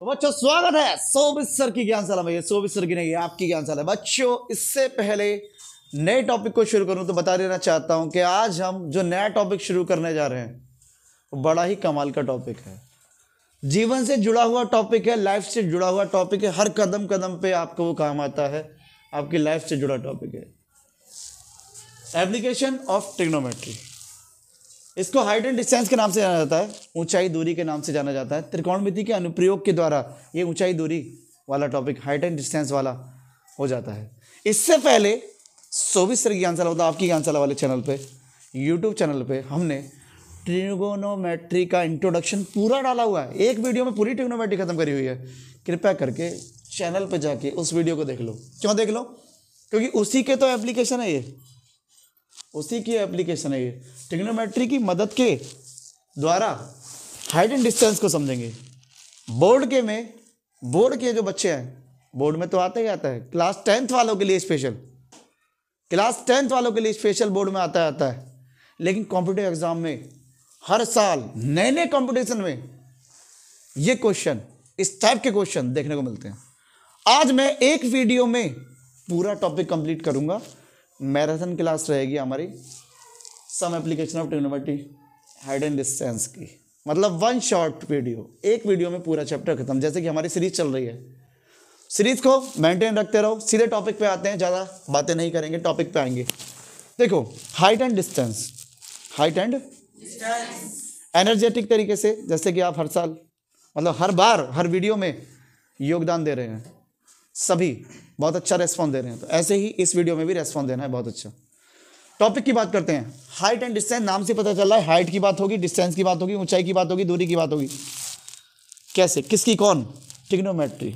तो बच्चों, स्वागत है सोबित सर की ज्ञानशाला में। ये सोबित सर की नहीं है आपकी ज्ञानशाला बच्चों, इससे पहले नए टॉपिक को शुरू करूँ तो बता देना चाहता हूँ कि आज हम जो नया टॉपिक शुरू करने जा रहे हैं, वो बड़ा ही कमाल का टॉपिक है। जीवन से जुड़ा हुआ टॉपिक है लाइफ से जुड़ा हुआ टॉपिक है, हर कदम कदम पे आपको वो काम आता है, आपकी लाइफ से जुड़ा टॉपिक है। एप्लीकेशन ऑफ़ ट्रिग्नोमेट्री इसको हाइट एंड डिस्टेंस के नाम से जाना जाता है, ऊंचाई दूरी के नाम से जाना जाता है। त्रिकोणमिति के अनुप्रयोग के द्वारा ये ऊंचाई दूरी वाला टॉपिक हाइट एंड डिस्टेंस वाला हो जाता है। इससे पहले चौबीस सर ज्ञानशाला होता आपकी ज्ञानशाला वाले चैनल पे यूट्यूब चैनल पे हमने ट्रिगोनोमेट्री का इंट्रोडक्शन पूरा डाला हुआ है। एक वीडियो में पूरी ट्रिगोनोमेट्री खत्म करी हुई है। कृपया करके चैनल पे जाके उस वीडियो को देख लो। क्यों देख लो? क्योंकि उसी के तो एप्लीकेशन है ये। उसी की एप्लीकेशन है ये। टिग्नोमेट्री की मदद के द्वारा हाइट एंड डिस्टेंस को समझेंगे। बोर्ड के में बोर्ड के जो बच्चे हैं बोर्ड में तो आता ही आता है। क्लास टेंथ वालों के लिए स्पेशल क्लास टेंथ वालों के लिए स्पेशल बोर्ड में आता आता है। लेकिन कॉम्पिटेटिव एग्ज़ाम में हर साल नए नए कॉम्पिटिशन में ये क्वेश्चन इस टाइप के क्वेश्चन देखने को मिलते हैं। आज मैं एक वीडियो में पूरा टॉपिक कंप्लीट करूँगा। मैराथन क्लास रहेगी हमारी। Some application of trigonometry height and distance की। मतलब वन शॉर्ट वीडियो एक वीडियो में पूरा चैप्टर खत्म, जैसे कि हमारी सीरीज़ चल रही है। सीरीज़ को मेंटेन रखते रहो, सीधे टॉपिक पे आते हैं, ज़्यादा बातें नहीं करेंगे टॉपिक पे आएँगे। देखो height and distance height and energetic तरीके से, जैसे कि आप हर साल मतलब हर बार, हर वीडियो में योगदान दे रहे हैं। सभी बहुत अच्छा रेस्पॉन्स दे रहे हैं। तो ऐसे ही इस वीडियो में भी रेस्पॉन्स देना है, बहुत अच्छा। टॉपिक की बात करते हैं। हाइट एंड डिस्टेंस नाम से पता चल रहा है। हाइट की बात होगी डिस्टेंस की बात होगी, ऊंचाई की बात होगी, दूरी की बात होगी। कैसे? किसकी कौन? टिग्नोमेट्री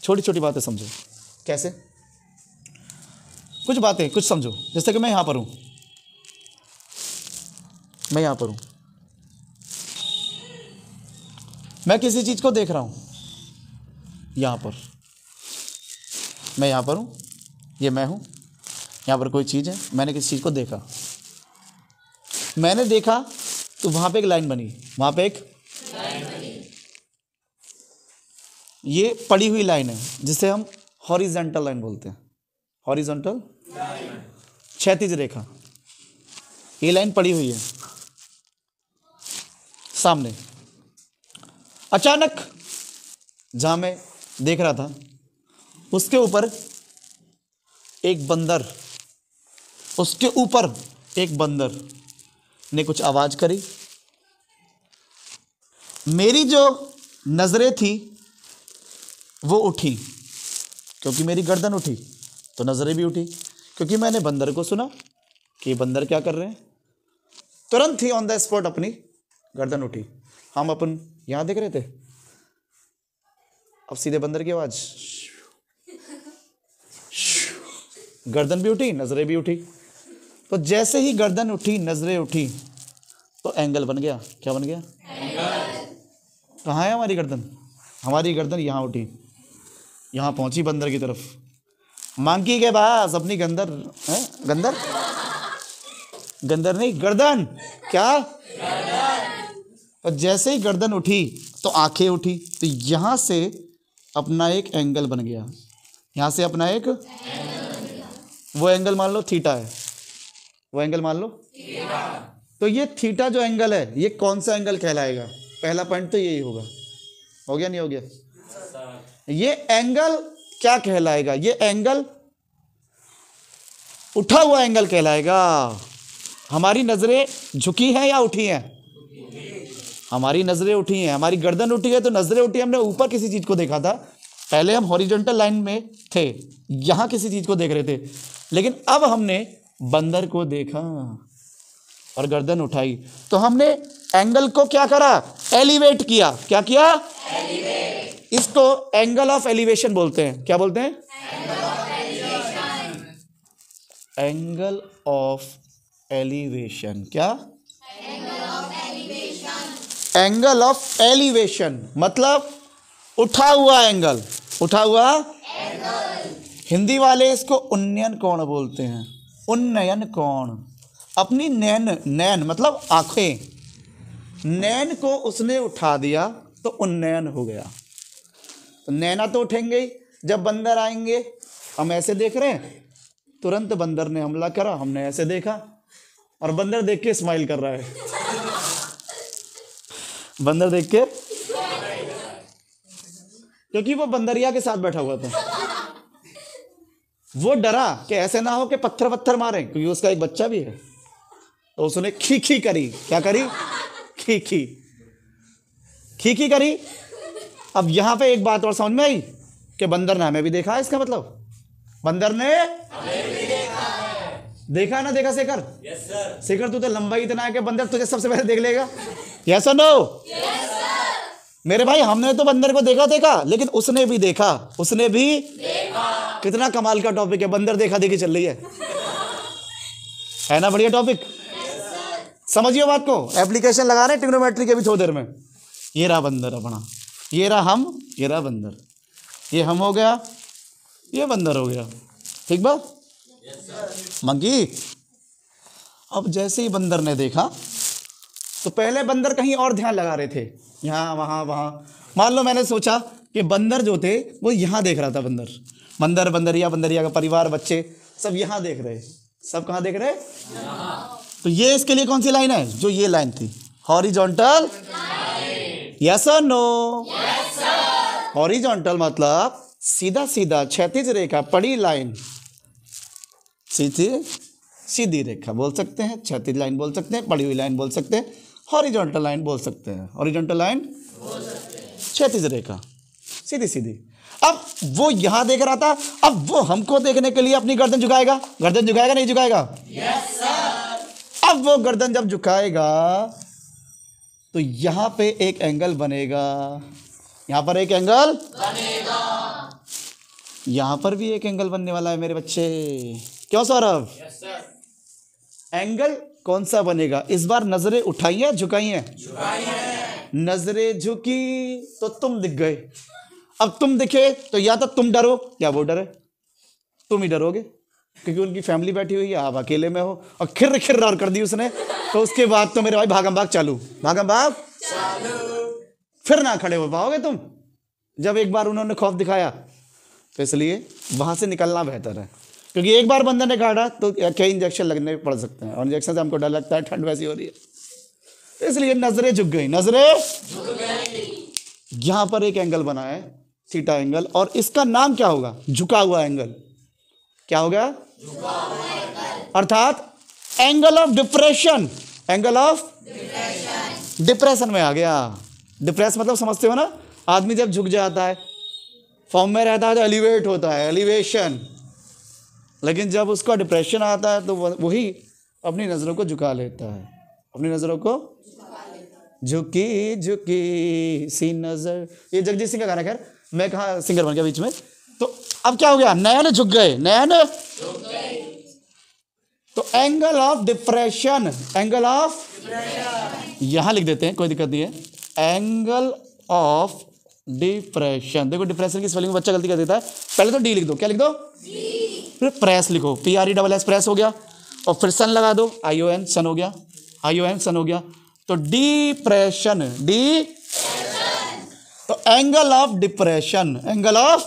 छोटी छोटी बातें समझो। कैसे? कुछ बातें, कुछ समझो। जैसे कि मैं यहाँ पर हूँ। मैं यहाँ पर हूँ। मैं किसी चीज़ को देख रहा हूँ। यहाँ पर। मैं यहाँ पर हूँ, ये मैं हूँ, यहाँ पर कोई चीज़ है, मैंने किसी चीज़ को देखा। मैंने देखा तो वहाँ पे एक लाइन बनी, वहाँ पे एक ये पड़ी हुई लाइन है, जिसे हम हॉरिजेंटल लाइन बोलते हैं। हॉरिजेंटल क्षैतिज रेखा। ये लाइन पड़ी हुई है, सामने। अचानक जहाँ मैं देख रहा था। उसके ऊपर एक बंदर, उसके ऊपर एक बंदर ने कुछ आवाज़ करी। मेरी जो नज़रें थी, वो उठी, क्योंकि मेरी गर्दन उठी तो नज़रें भी उठी, क्योंकि मैंने बंदर को सुना कि बंदर क्या कर रहे हैं। तुरंत ही ऑन द स्पॉट अपनी गर्दन उठी। हम अपन यहाँ देख रहे थे। अब सीधे बंदर की आवाज़। गर्दन भी उठी, नज़रें भी उठी। तो जैसे ही गर्दन उठी, नज़रें उठी तो एंगल बन गया। क्या बन गया? कहाँ है हमारी गर्दन? हमारी गर्दन यहाँ उठी। यहाँ पहुँची बंदर की तरफ़। मांगी के पास अपनी गंदर, है? गंदर? गंदर नहीं, गर्दन। क्या? गर्दन। और जैसे ही गर्दन उठी तो आँखें उठी। तो यहाँ से अपना एक एंगल बन गया। यहाँ से अपना एक वो एंगल मान लो थीटा है। वो एंगल मान लो तो ये थीटा जो एंगल है, ये कौन सा एंगल कहलाएगा? पहला पॉइंट तो यही होगा। हो गया, नहीं हो गया? ये एंगल क्या कहलाएगा? ये एंगल उठा हुआ एंगल कहलाएगा। हमारी नज़रें झुकी हैं या उठी हैं? हमारी नज़रें उठी हैं, हमारी गर्दन उठी है तो नज़रें उठी, हमने ऊपर किसी चीज़ को देखा था। पहले हम हॉरिजेंटल लाइन में थे, यहाँ किसी चीज़ को देख रहे थे। लेकिन अब हमने बंदर को देखा और गर्दन उठाई। तो हमने एंगल को क्या करा? एलिवेट किया। क्या किया? Elevate. इसको एंगल ऑफ़ एलिवेशन बोलते हैं। क्या बोलते हैं? एंगल ऑफ़ एलिवेशन क्या? एंगल ऑफ़ एलिवेशन मतलब उठा हुआ एंगल। उठा हुआ? हिंदी वाले इसको उन्नयन कोण बोलते हैं। उन्नयन कोण। अपनी नैन नैन मतलब आँखें। नैन को उसने उठा दिया तो उन्नयन हो गया। तो नैना तो उठेंगे ही। जब बंदर आएँगे, हम ऐसे देख रहे हैं। तुरंत बंदर ने हमला करा, हमने ऐसे देखा। और बंदर देख के स्माइल कर रहा है। बंदर देख के? क्योंकि वो बंदरिया के साथ बैठा हुआ था। वो डरा कि ऐसे ना हो कि पत्थर पत्थर मारे, क्योंकि उसका एक बच्चा भी है। तो उसने खी खी करी। क्या करी? खीखी खी। खी खी करी। अब यहाँ पे एक बात और समझ में आई कि बंदर ने हमें भी देखा है इसका मतलब। बंदर ने हमें भी देखा ना देखा शेखर? Yes, शेखर तू तो लंबा इतना है कि बंदर तुझे सबसे पहले देख लेगा। यस और नो मेरे भाई हमने तो बंदर को देखा देखा लेकिन उसने भी देखा। उसने भी देखा। कितना कमाल का टॉपिक है बंदर देखा देखी चल रही है। है ना बढ़िया टॉपिक समझिए बात को? एप्लीकेशन लगा रहे टिग्नोमेट्री के भी थोड़ी देर में। ये रहा बंदर अपना। ये रहा हम ये रहा बंदर। ये हम हो गया ये बंदर हो गया। ठीक मंकी अब जैसे ही बंदर ने देखा तो पहले बंदर कहीं और ध्यान लगा रहे थे। यहाँ वहाँ वहाँ। मान लो मैंने सोचा कि बंदर जो थे वो यहाँ देख रहा था बंदर। बंदर बंदरिया बंदरिया का परिवार बच्चे सब यहाँ देख रहे। सब कहाँ देख रहे? तो ये इसके लिए कौन सी लाइन है? जो ये लाइन थी। हॉरिजॉन्टल? यस और नो हॉरिजॉन्टल मतलब सीधा सीधा क्षैतिज रेखा पड़ी लाइन। सीधी सीधी रेखा बोल सकते हैं क्षैतिज लाइन बोल सकते हैं पड़ी हुई लाइन बोल सकते हैं हॉरिजॉन्टल लाइन बोल सकते हैं। हॉरिजॉन्टल लाइन क्षैतिज रेखा। सीधी सीधी। अब वो यहाँ देख रहा था अब वो हमको देखने के लिए अपनी गर्दन झुकाएगा। गर्दन झुकाएगा नहीं झुकाएगा? yes, अब वो गर्दन जब झुकाएगा तो यहाँ पे एक एंगल बनेगा। यहाँ पर एक एंगल बनेगा। यहाँ पर भी एक एंगल बनने वाला है मेरे बच्चे। क्यों सौरभ? Yes, एंगल कौन सा बनेगा? इस बार नज़रें उठाई है झुकाई है? नज़रें झुकी तो तुम दिख गए। अब तुम दिखे तो या तो तुम डरो या वो डरे। तुम ही डरोगे क्योंकि उनकी फैमिली बैठी हुई है आप अकेले में हो। और खिर खिर और कर दी उसने तो उसके बाद तो मेरे भाई भागम भाग चालू। भागम भाग? फिर ना खड़े हो पाओगे तुम जब एक बार उन्होंने खौफ दिखाया। तो इसलिए वहाँ से निकलना बेहतर है। क्योंकि एक बार बंदर ने काटा तो कई इंजेक्शन लगने पड़ सकते हैं? और इंजेक्शन से हमको डर लगता है, ठंड वैसी हो रही है। इसलिए नज़रें झुक गई। नज़रें यहाँ पर एक एंगल बना है थीटा एंगल और इसका नाम क्या होगा? झुका हुआ एंगल क्या होगा अर्थात angle of depression angle of depression में आ गया। डिप्रेस मतलब समझते हो ना? आदमी जब झुक जाता है फॉर्म में रहता है तो एलिवेट होता है एलिवेशन लेकिन जब उसका डिप्रेशन आता है तो वही अपनी नज़रों को झुका लेता है। अपनी नज़रों को झुकी झुकी सी नज़र। ये जगजीत सिंह का गाना खैर मैं कहा सिंगर बन गया बीच में। तो अब क्या हो गया? नयन झुक गए। नयन तो angle of depression angle of यहाँ लिख देते हैं कोई दिक्कत नहीं है। एंगल ऑफ़ डिप्रेशन देखो डिप्रेशन की स्पेलिंग बच्चा गलती कर देता है। पहले तो डी लिख दो। क्या लिख दो? फिर प्रेस लिखो। P R E double S press हो गया। और फिर सन लगा दो। आई ओ एन सन हो गया। आई ओ एन सन हो गया। तो डिप्रेशन डी तो angle of depression angle of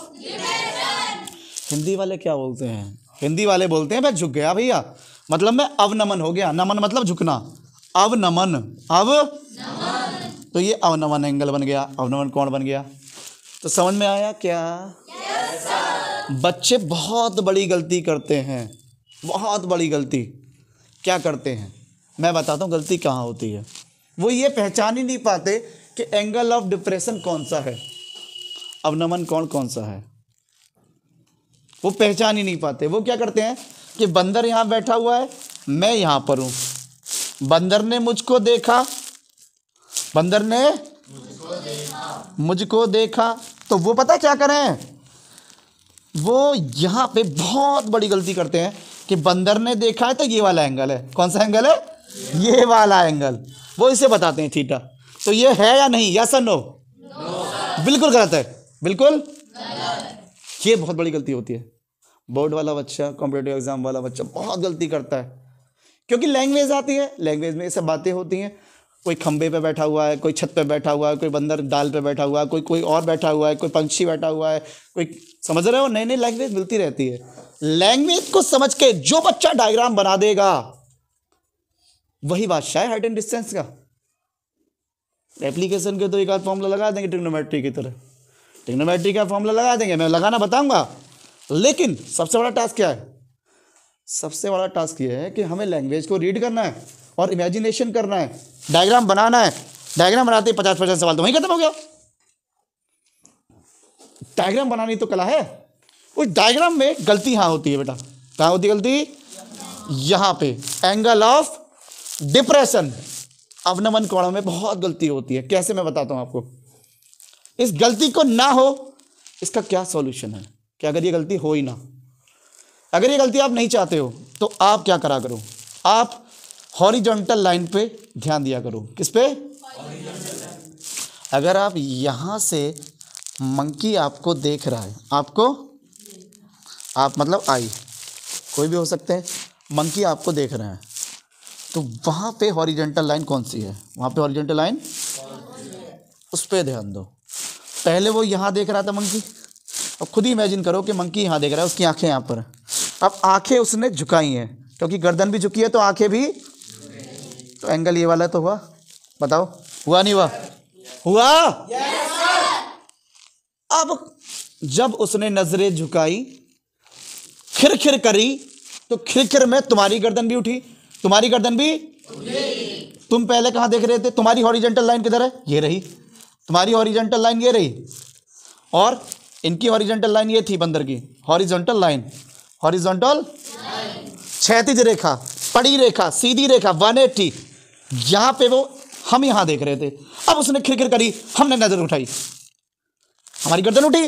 Hindi वाले क्या बोलते हैं? हिंदी वाले बोलते हैं भाई झुक गया भैया। मतलब मैं अवनमन हो गया। नमन मतलब झुकना। अवनमन। अव तो ये अवनमन एंगल बन गया अवनमन कौन बन गया। तो समझ में आया क्या? yes, बच्चे बहुत बड़ी गलती करते हैं बहुत बड़ी गलती। क्या करते हैं? मैं बताता हूँ गलती कहाँ होती है। वो ये पहचान ही नहीं पाते कि एंगल ऑफ़ डिप्रेशन कौन सा है। अवनमन कौन कौन सा है? वो पहचान ही नहीं पाते। वो क्या करते हैं कि बंदर यहाँ बैठा हुआ है मैं यहाँ पर हूँ। बंदर ने मुझको देखा बंदर ने मुझको देखा तो वो पता क्या करें? वो यहाँ पे बहुत बड़ी गलती करते हैं कि बंदर ने देखा है तो ये वाला एंगल है। कौन सा एंगल है? ये वाला एंगल वो इसे बताते हैं थीटा। तो ये है या नहीं? या सर नो बिल्कुल गलत है। बिल्कुल? ये बहुत बड़ी गलती होती है। बोर्ड वाला बच्चा कॉम्पिटेटिव एग्ज़ाम वाला बच्चा बहुत गलती करता है। क्योंकि लैंग्वेज आती है। लैंग्वेज में ये सब बातें होती हैं। कोई खंबे पे बैठा हुआ है, कोई छत पे बैठा हुआ है, कोई बंदर डाल पे बैठा हुआ है, कोई कोई और बैठा हुआ है, कोई पंछी बैठा हुआ है, कोई, समझ रहे हो? नई नई लैंग्वेज मिलती रहती है। लैंग्वेज को समझ के जो बच्चा डायग्राम बना देगा, वही बादशाह है हाइट एंड डिस्टेंस का। एप्लीकेशन के तो एक आध फॉर्मूला लगा देंगे टिग्नोमेट्री की तरह। टिग्नोमेट्री का फॉर्मूला लगा देंगे, मैं लगाना बताऊँगा। लेकिन सबसे बड़ा टास्क क्या है? सबसे बड़ा टास्क ये है कि हमें लैंग्वेज को रीड करना है। और इमेजिनेशन करना है। डायग्राम बनाना है। डायग्राम बनाते ही पचास पचास सवाल तो वहीं खत्म हो गया। डायग्राम बनानी तो कला है। उस डायग्राम में गलती यहाँ होती है बेटा। कहाँ होती है गलती? यहाँ पे। एंगल ऑफ़ डिप्रेशन अवनमन कोण में बहुत गलती होती है। कैसे मैं बताता हूँ आपको। इस गलती को ना हो, इसका क्या सॉल्यूशन है? कि अगर ये गलती हो ही ना। अगर ये गलती आप नहीं चाहते हो तो आप क्या करा करो? आप हॉरिजॉन्टल लाइन पे ध्यान दिया करो। किस पे? अगर आप यहाँ से मंकी आपको देख रहा है, आपको? आप मतलब आई। कोई भी हो सकते हैं। मंकी आपको देख रहे हैं। तो वहाँ पे हॉरिजेंटल लाइन कौन सी है? वहाँ पे हॉरिजेंटल लाइन? उस पर ध्यान दो। पहले वो यहाँ देख रहा था मंकी। अब खुद ही इमेजिन करो कि मंकी यहाँ देख रहा है, उसकी आँखें यहाँ पर अब आँखें उसने झुकाई हैं, क्योंकि गर्दन भी झुकी है तो आँखें भी तो एंगल ये वाला तो हुआ। बताओ। हुआ नहीं हुआ? हुआ? अब जब उसने नज़रें झुकाई, खिरखिर करी तो खिरखिर में तुम्हारी गर्दन भी उठी। तुम्हारी गर्दन भी तुम पहले कहाँ देख रहे थे? तुम्हारी हॉरिजेंटल लाइन किधर है? ये रही। तुम्हारी हॉरिजेंटल लाइन ये रही। और इनकी हॉरिजेंटल लाइन ये थी बंदर की। हॉरिजेंटल लाइन हॉरिजेंटल क्षैतिज रेखा। पड़ी रेखा। सीधी रेखा। 180 यहाँ पे वो हम यहाँ देख रहे थे। अब उसने खिरखिर करी, हमने नज़र उठाई। हमारी गर्दन उठी,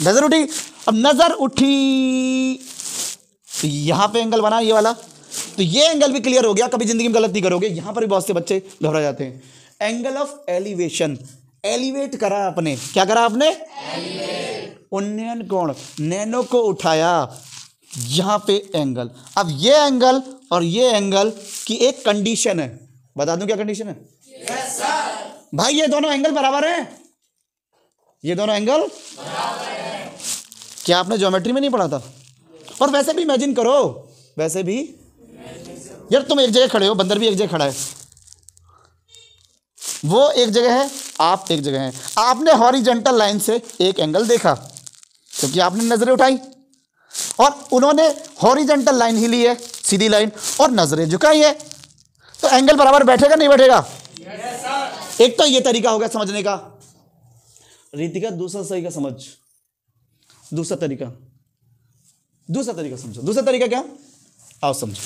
नज़र उठी, अब नज़र उठी। तो यहाँ पे एंगल बना ये वाला। तो ये एंगल भी क्लियर हो गया, कभी ज़िंदगी में गलत नहीं करोगे। यहाँ पर भी बहुत से बच्चे घबरा जाते हैं। एंगल ऑफ़ एलिवेशन एलिवेट करा आपने। क्या करा आपने? उन्नयन कोण। नैनो को उठाया। यहाँ पे एंगल अब ये एंगल और ये एंगल की एक कंडीशन है। बता दूँ क्या कंडीशन है? yes, भाई ये दोनों एंगल बराबर हैं। ये दोनों एंगल क्या आपने ज्योमेट्री में नहीं पढ़ा था? और वैसे भी इमेजिन करो। वैसे भी। यार तुम एक जगह खड़े हो बंदर भी एक जगह खड़ा है। वो एक जगह है आप एक जगह हैं। आपने हॉरिजेंटल लाइन से एक एंगल देखा क्योंकि आपने नज़रें उठाई। और उन्होंने हॉरिजेंटल लाइन ही ली है सीधी लाइन और नज़रें झुकाई है। तो एंगल बराबर बैठेगा नहीं बैठेगा? Yes, एक तो ये तरीका हो गया समझने का। रीतिका दूसरा तरीका समझ। दूसरा तरीका। दूसरा तरीका समझो। दूसरा तरीका क्या? आओ समझो।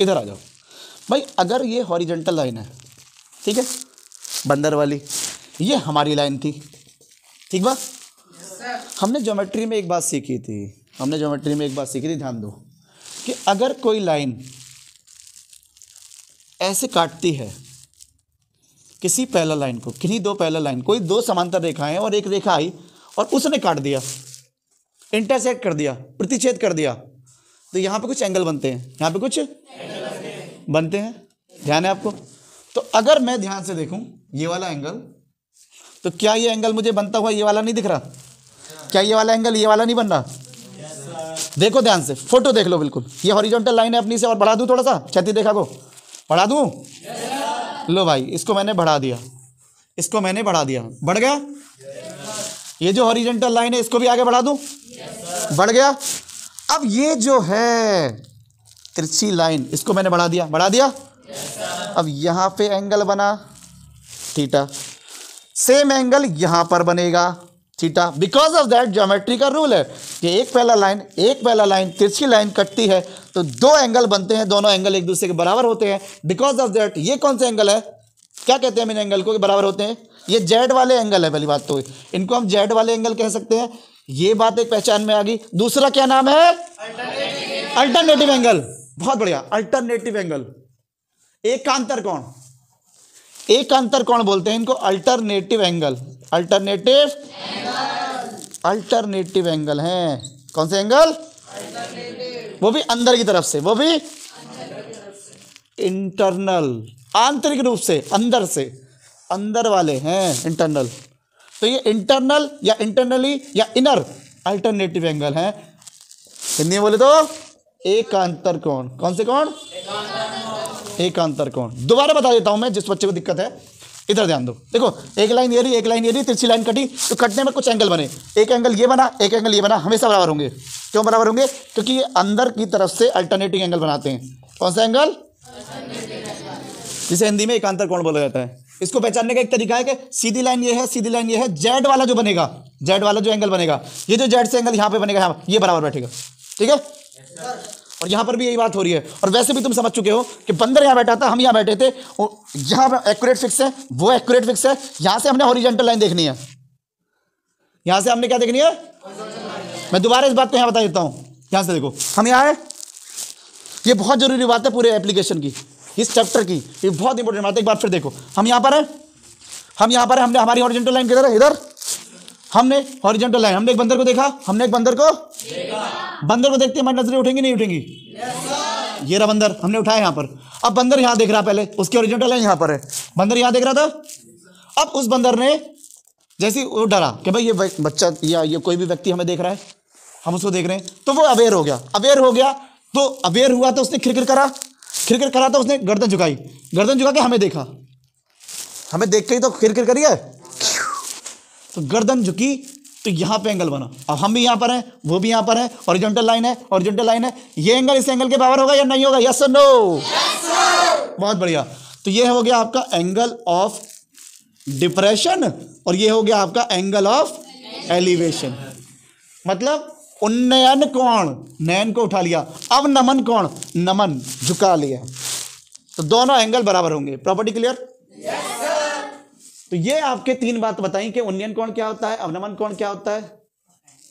इधर आ जाओ। भाई अगर ये हॉरिजेंटल लाइन है ठीक है? बंदर वाली। ये हमारी लाइन थी। ठीक बा? Yes, हमने ज्योमेट्री में एक बात सीखी थी। हमने ज्योमेट्री में एक बात सीखी थी ध्यान दो। कि अगर कोई लाइन ऐसे काटती है। किसी पहला लाइन को, किन्हीं दो पहला लाइन, कोई दो समांतर रेखाएँ और एक रेखा आई और उसने काट दिया इंटरसेक्ट कर दिया, प्रतिच्छेद कर दिया। तो यहाँ पे कुछ एंगल बनते हैं। यहाँ पे कुछ बनते हैं। ध्यान है आपको? तो अगर मैं ध्यान से देखूँ, ये वाला एंगल तो क्या ये एंगल मुझे बनता हुआ ये वाला नहीं दिख रहा? क्या ये वाला एंगल ये वाला नहीं बन रहा? देखो ध्यान से फ़ोटो देख लो बिल्कुल। ये हॉरिजॉन्टल लाइन है अपनी से और बढ़ा दूँ थोड़ा सा? छती देखा को? बढ़ा दूँ? लो भाई, इसको मैंने बढ़ा दिया। इसको मैंने बढ़ा दिया। बढ़ गया? ये जो हॉरिजेंटल लाइन है, इसको भी आगे बढ़ा दूँ? बढ़ गया? अब ये जो है तिरछी लाइन इसको मैंने बढ़ा दिया। बढ़ा दिया? अब यहाँ पे एंगल बना, थीटा। सेम एंगल यहाँ पर बनेगा, theta. Because of that geometry का रूल है कि एक पहला लाइन एक पहला लाइन तिरछी लाइन कटती है। तो दो एंगल बनते हैं, दोनों एंगल एक दूसरे के बराबर होते हैं। बिकॉज़ ऑफ़ दैट ये कौन सा एंगल है? क्या कहते हैं इन एंगल को बराबर होते हैं? ये जेड वाले एंगल है पहली बात तो। इनको हम जेड वाले एंगल कह सकते हैं। ये बात एक पहचान में आ गई। दूसरा क्या नाम है? अल्टरनेटिव एंगल बहुत बढ़िया। अल्टरनेटिव एंगल एकांतर कौन? एकांतर कौन बोलते हैं इनको? Alternative angle alternative alternative angle है। कौन से एंगल वो भी अंदर की तरफ़ से, वो भी इंटरनल आंतरिक रूप से, अंदर से, अंदर वाले हैं इंटरनल तो ये इंटरनल या इंटरनली या इनर अल्टरनेटिव एंगल है। हिंदी में बोले तो एकांतर कोण, कौन से कोण? एकांतर कोण। दोबारा बता देता हूँ मैं, जिस बच्चे को दिक्कत है। इधर ध्यान दो। देखो, एक लाइन ये रही, एक लाइन ये रही तिरछी लाइन कटी तो कटने में कुछ एंगल बने। एक एंगल ये बना, एक एंगल ये बना, हमेशा बराबर होंगे। क्यों बराबर होंगे? क्योंकि ये अंदर की तरफ़ से अल्टरनेटिंग एंगल बनाते हैं। कौन सा एंगल जिसे हिंदी में एकांतर कोण बोला जाता है। इसको पहचानने का एक तरीका है कि सीधी लाइन ये है, सीधी लाइन ये है जेड वाला जो बनेगा जेड वाला जो एंगल बनेगा, ये जो जेड से एंगल यहाँ पे बनेगा, यहाँ, ये बराबर बैठेगा। ठीक है? और यहाँ पर भी यही बात हो रही है। और वैसे भी तुम समझ चुके हो कि बंदर यहाँ बैठा था, हम यहाँ बैठे थे यहाँ पर एक्यूरेट फिक्स है, वो एक्यूरेट फिक्स है, यहाँ से हमने हॉरिजेंटल लाइन देखनी है। यहाँ से हमने क्या देखनी है? मैं दोबारा इस बात को यहाँ बता देता हूँ। यहाँ से देखो, हम यहाँ है। ये बहुत ज़रूरी बात है पूरे एप्लीकेशन की, इस चैप्टर की, ये बहुत इंपॉर्टेंट बात है। एक बार फिर देखो, हम यहाँ पर हैं। हम यहाँ पर हैं, हमने हमारी हॉरिजेंटल लाइन किधर है? इधर। हमने हॉरिजेंटल लाइन हमने एक बंदर को देखा? हमने एक बंदर को? बंदर को देखते हमारी नज़रें उठेंगी नहीं उठेंगी? ये रहा बंदर हमने उठाया यहाँ पर। अब बंदर यहाँ देख रहा पहले उसकी ओरिजेंटल लाइन यहाँ पर है। बंदर यहाँ देख रहा था? अब उस बंदर ने जैसे वो डरा कि भाई ये बच्चा या ये कोई भी व्यक्ति हमें देख रहा है हम उसको देख रहे हैं तो वो अवेयर हो गया। अवेयर हो गया तो अवेयर हुआ तो उसने खिरखिर करा। खिरखिर करा तो उसने गर्दन झुकाई। गर्दन झुका के हमें देखा। हमें देख के ही तो खिरखिर करी है। तो गर्दन झुकी तो यहाँ पे एंगल बना। अब हम भी यहाँ पर हैं, वो भी यहाँ पर है ओरिजेंटल लाइन है ओरिजेंटल लाइन है। ये एंगल इस एंगल के बराबर होगा या नहीं होगा? यस नो बहुत बढ़िया। तो ये हो गया आपका एंगल ऑफ़ डिप्रेशन और ये हो गया आपका एंगल ऑफ़ एलिवेशन मतलब उन्नयन कोण, नयन को उठा लिया। अब नमन कोण, नमन झुका लिया तो दोनों एंगल बराबर होंगे। प्रॉपर्टी क्लियर तो ये आपके तीन बात बताई कि उन्नयन कोण क्या होता है, अवनमन कोण क्या होता है?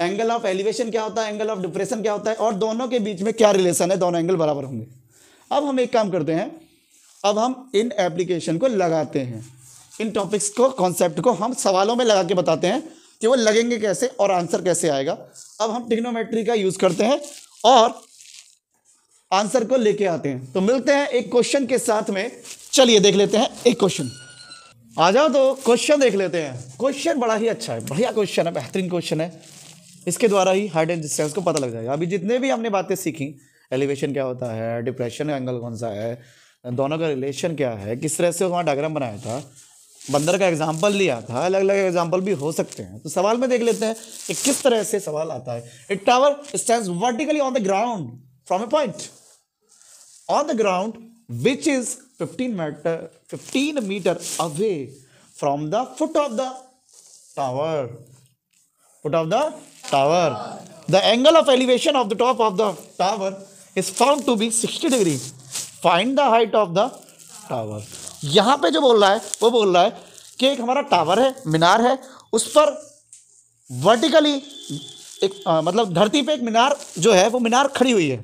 एंगल ऑफ़ एलिवेशन क्या होता है एंगल ऑफ़ डिप्रेशन क्या होता है? और दोनों के बीच में क्या रिलेशन है? दोनों एंगल बराबर होंगे। अब हम एक काम करते हैं। अब हम इन एप्लीकेशन को लगाते हैं। इन टॉपिक्स को कॉन्सेप्ट को हम सवालों में लगा के बताते हैं कि वो लगेंगे कैसे और आंसर कैसे आएगा। अब हम टिग्नोमेट्री का यूज़ करते हैं और आंसर को लेके आते हैं। तो मिलते हैं एक क्वेश्चन के साथ में। चलिए देख लेते हैं एक क्वेश्चन आ जाओ तो क्वेश्चन देख लेते हैं। क्वेश्चन बड़ा ही अच्छा है, बढ़िया क्वेश्चन है, बेहतरीन क्वेश्चन है। इसके द्वारा ही हाइट एंड डिस्टेंस को पता लग जाएगा। अभी जितने भी हमने बातें सीखी एलिवेशन क्या होता है डिप्रेशन का एंगल कौन सा है, दोनों का रिलेशन क्या है, किस तरह से वहाँ डायग्राम बनाया था, बंदर का एग्ज़ाम्पल लिया था अलग अलग एग्ज़ाम्पल भी हो सकते हैं। तो सवाल में देख लेते हैं कि किस तरह से सवाल आता है। It tower stand vertically on the ground from a point on the ground which is 15 meter 15 meter away from the foot of the tower foot of the tower the angle of elevation of the top of the tower is found to be 60 degree find the height of the tower यहाँ पे जो बोल रहा है वो बोल रहा है कि एक हमारा टावर है मीनार है उस पर वर्टिकली एक आ, मतलब धरती पे एक मीनार जो है वो मीनार खड़ी हुई है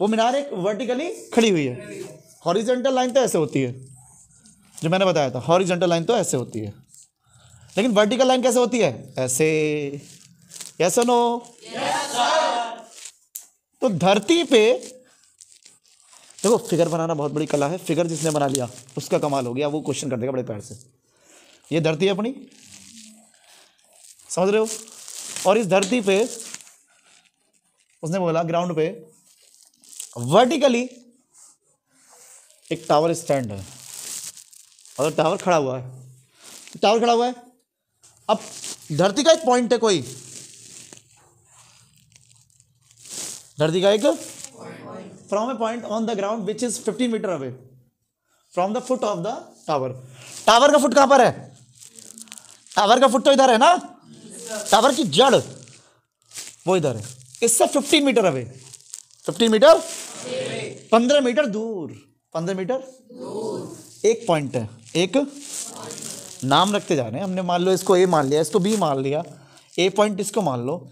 वो मीनार एक वर्टिकली खड़ी हुई है। हॉरिजेंटल लाइन तो ऐसे होती है। जो मैंने बताया था हॉरिजेंटल लाइन तो ऐसे होती है। लेकिन वर्टिकल लाइन कैसे होती है? ऐसे। यस नो तो धरती पे, देखो फिगर बनाना बहुत बड़ी कला है। फिगर जिसने बना लिया, उसका कमाल हो गया। वो क्वेश्चन कर देगा बड़े पैर से। ये धरती है अपनी। समझ रहे हो? और इस धरती पे, उसने बोला ग्राउंड पे वर्टिकली एक टावर स्टैंड है। और टावर खड़ा हुआ है टावर खड़ा हुआ है। अब धरती का एक पॉइंट है कोई। धरती का एक from a point on the ground which is 15 meter away from the foot of the tower tower का फुट कहाँ पर है? टावर का फुट तो इधर है ना? टावर की जड़, वो इधर है। इससे 15 मीटर अवे 15 मीटर? 15 मीटर दूर। पंद्रह मीटर? एक पॉइंट है। एक? नाम रखते जा रहे हैं। हमने मान लो इसको ए मान लिया इसको बी मान लिया। ए पॉइंट इसको मान लो।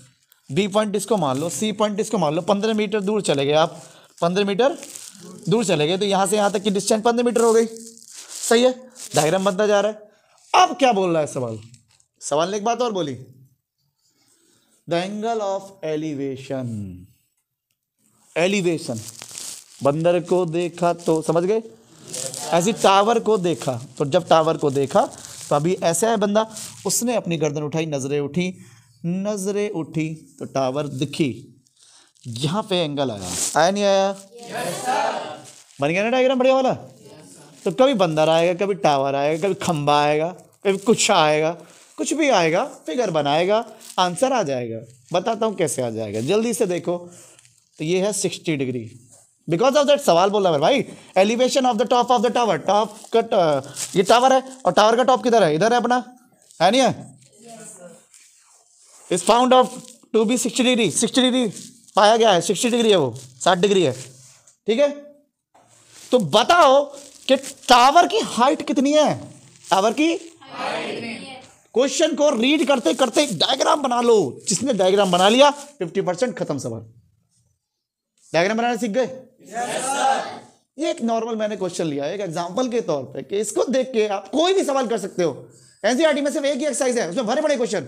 बी पॉइंट इसको मान लो। सी पॉइंट इसको मान लो। पंद्रह मीटर दूर चले गए आप। पंद्रह मीटर दूर चले गए। तो यहाँ से यहाँ तक की डिस्टेंस पंद्रह मीटर हो गई। सही है? डायग्राम बनता जा रहा है। अब क्या बोल रहा है सवाल? सवाल ने एक बात और बोली। The angle of elevation elevation. बंदर को देखा तो समझ गए? ऐसी टावर को देखा। तो जब टावर को देखा तो अभी ऐसा है बंदा, उसने अपनी गर्दन उठाई, नज़रें उठी नज़रें उठी तो टावर दिखी। यहाँ पे एंगल आया। आया नहीं आया? बन गया ना डायग्राम बढ़िया वाला? तो कभी बंदर आएगा, कभी टावर आएगा, कभी खंबा आएगा, कभी कुछ आएगा, कुछ भी आएगा फिगर बनाएगा आंसर आ जाएगा। बताता हूँ कैसे आ जाएगा। जल्दी से देखो। तो ये है sixty degree. Because of that सवाल बोला है भाई। Elevation of the top of the tower top का ये टावर है और टावर का टॉप किधर है? इधर है अपना? है नहीं है? Is found of to be sixty degree sixty degree पाया गया है। सिक्सटी डिग्री है वो। साठ डिग्री है। ठीक है? तो बताओ कि टावर की हाइट कितनी है? टावर की क्वेश्चन को रीड करते करते डायग्राम बना लो। जिसने डायग्राम बना लिया फिफ्टी परसेंट खत्म सवाल। डायग्राम बनाना सीख गए? ये एक नॉर्मल मैंने क्वेश्चन लिया एक एग्ज़ाम्पल के तौर पे कि इसको देख के आप कोई भी सवाल कर सकते हो। एनसीआरटी में सिर्फ़ एक ही एक्सरसाइज है उसमें भरे बड़े क्वेश्चन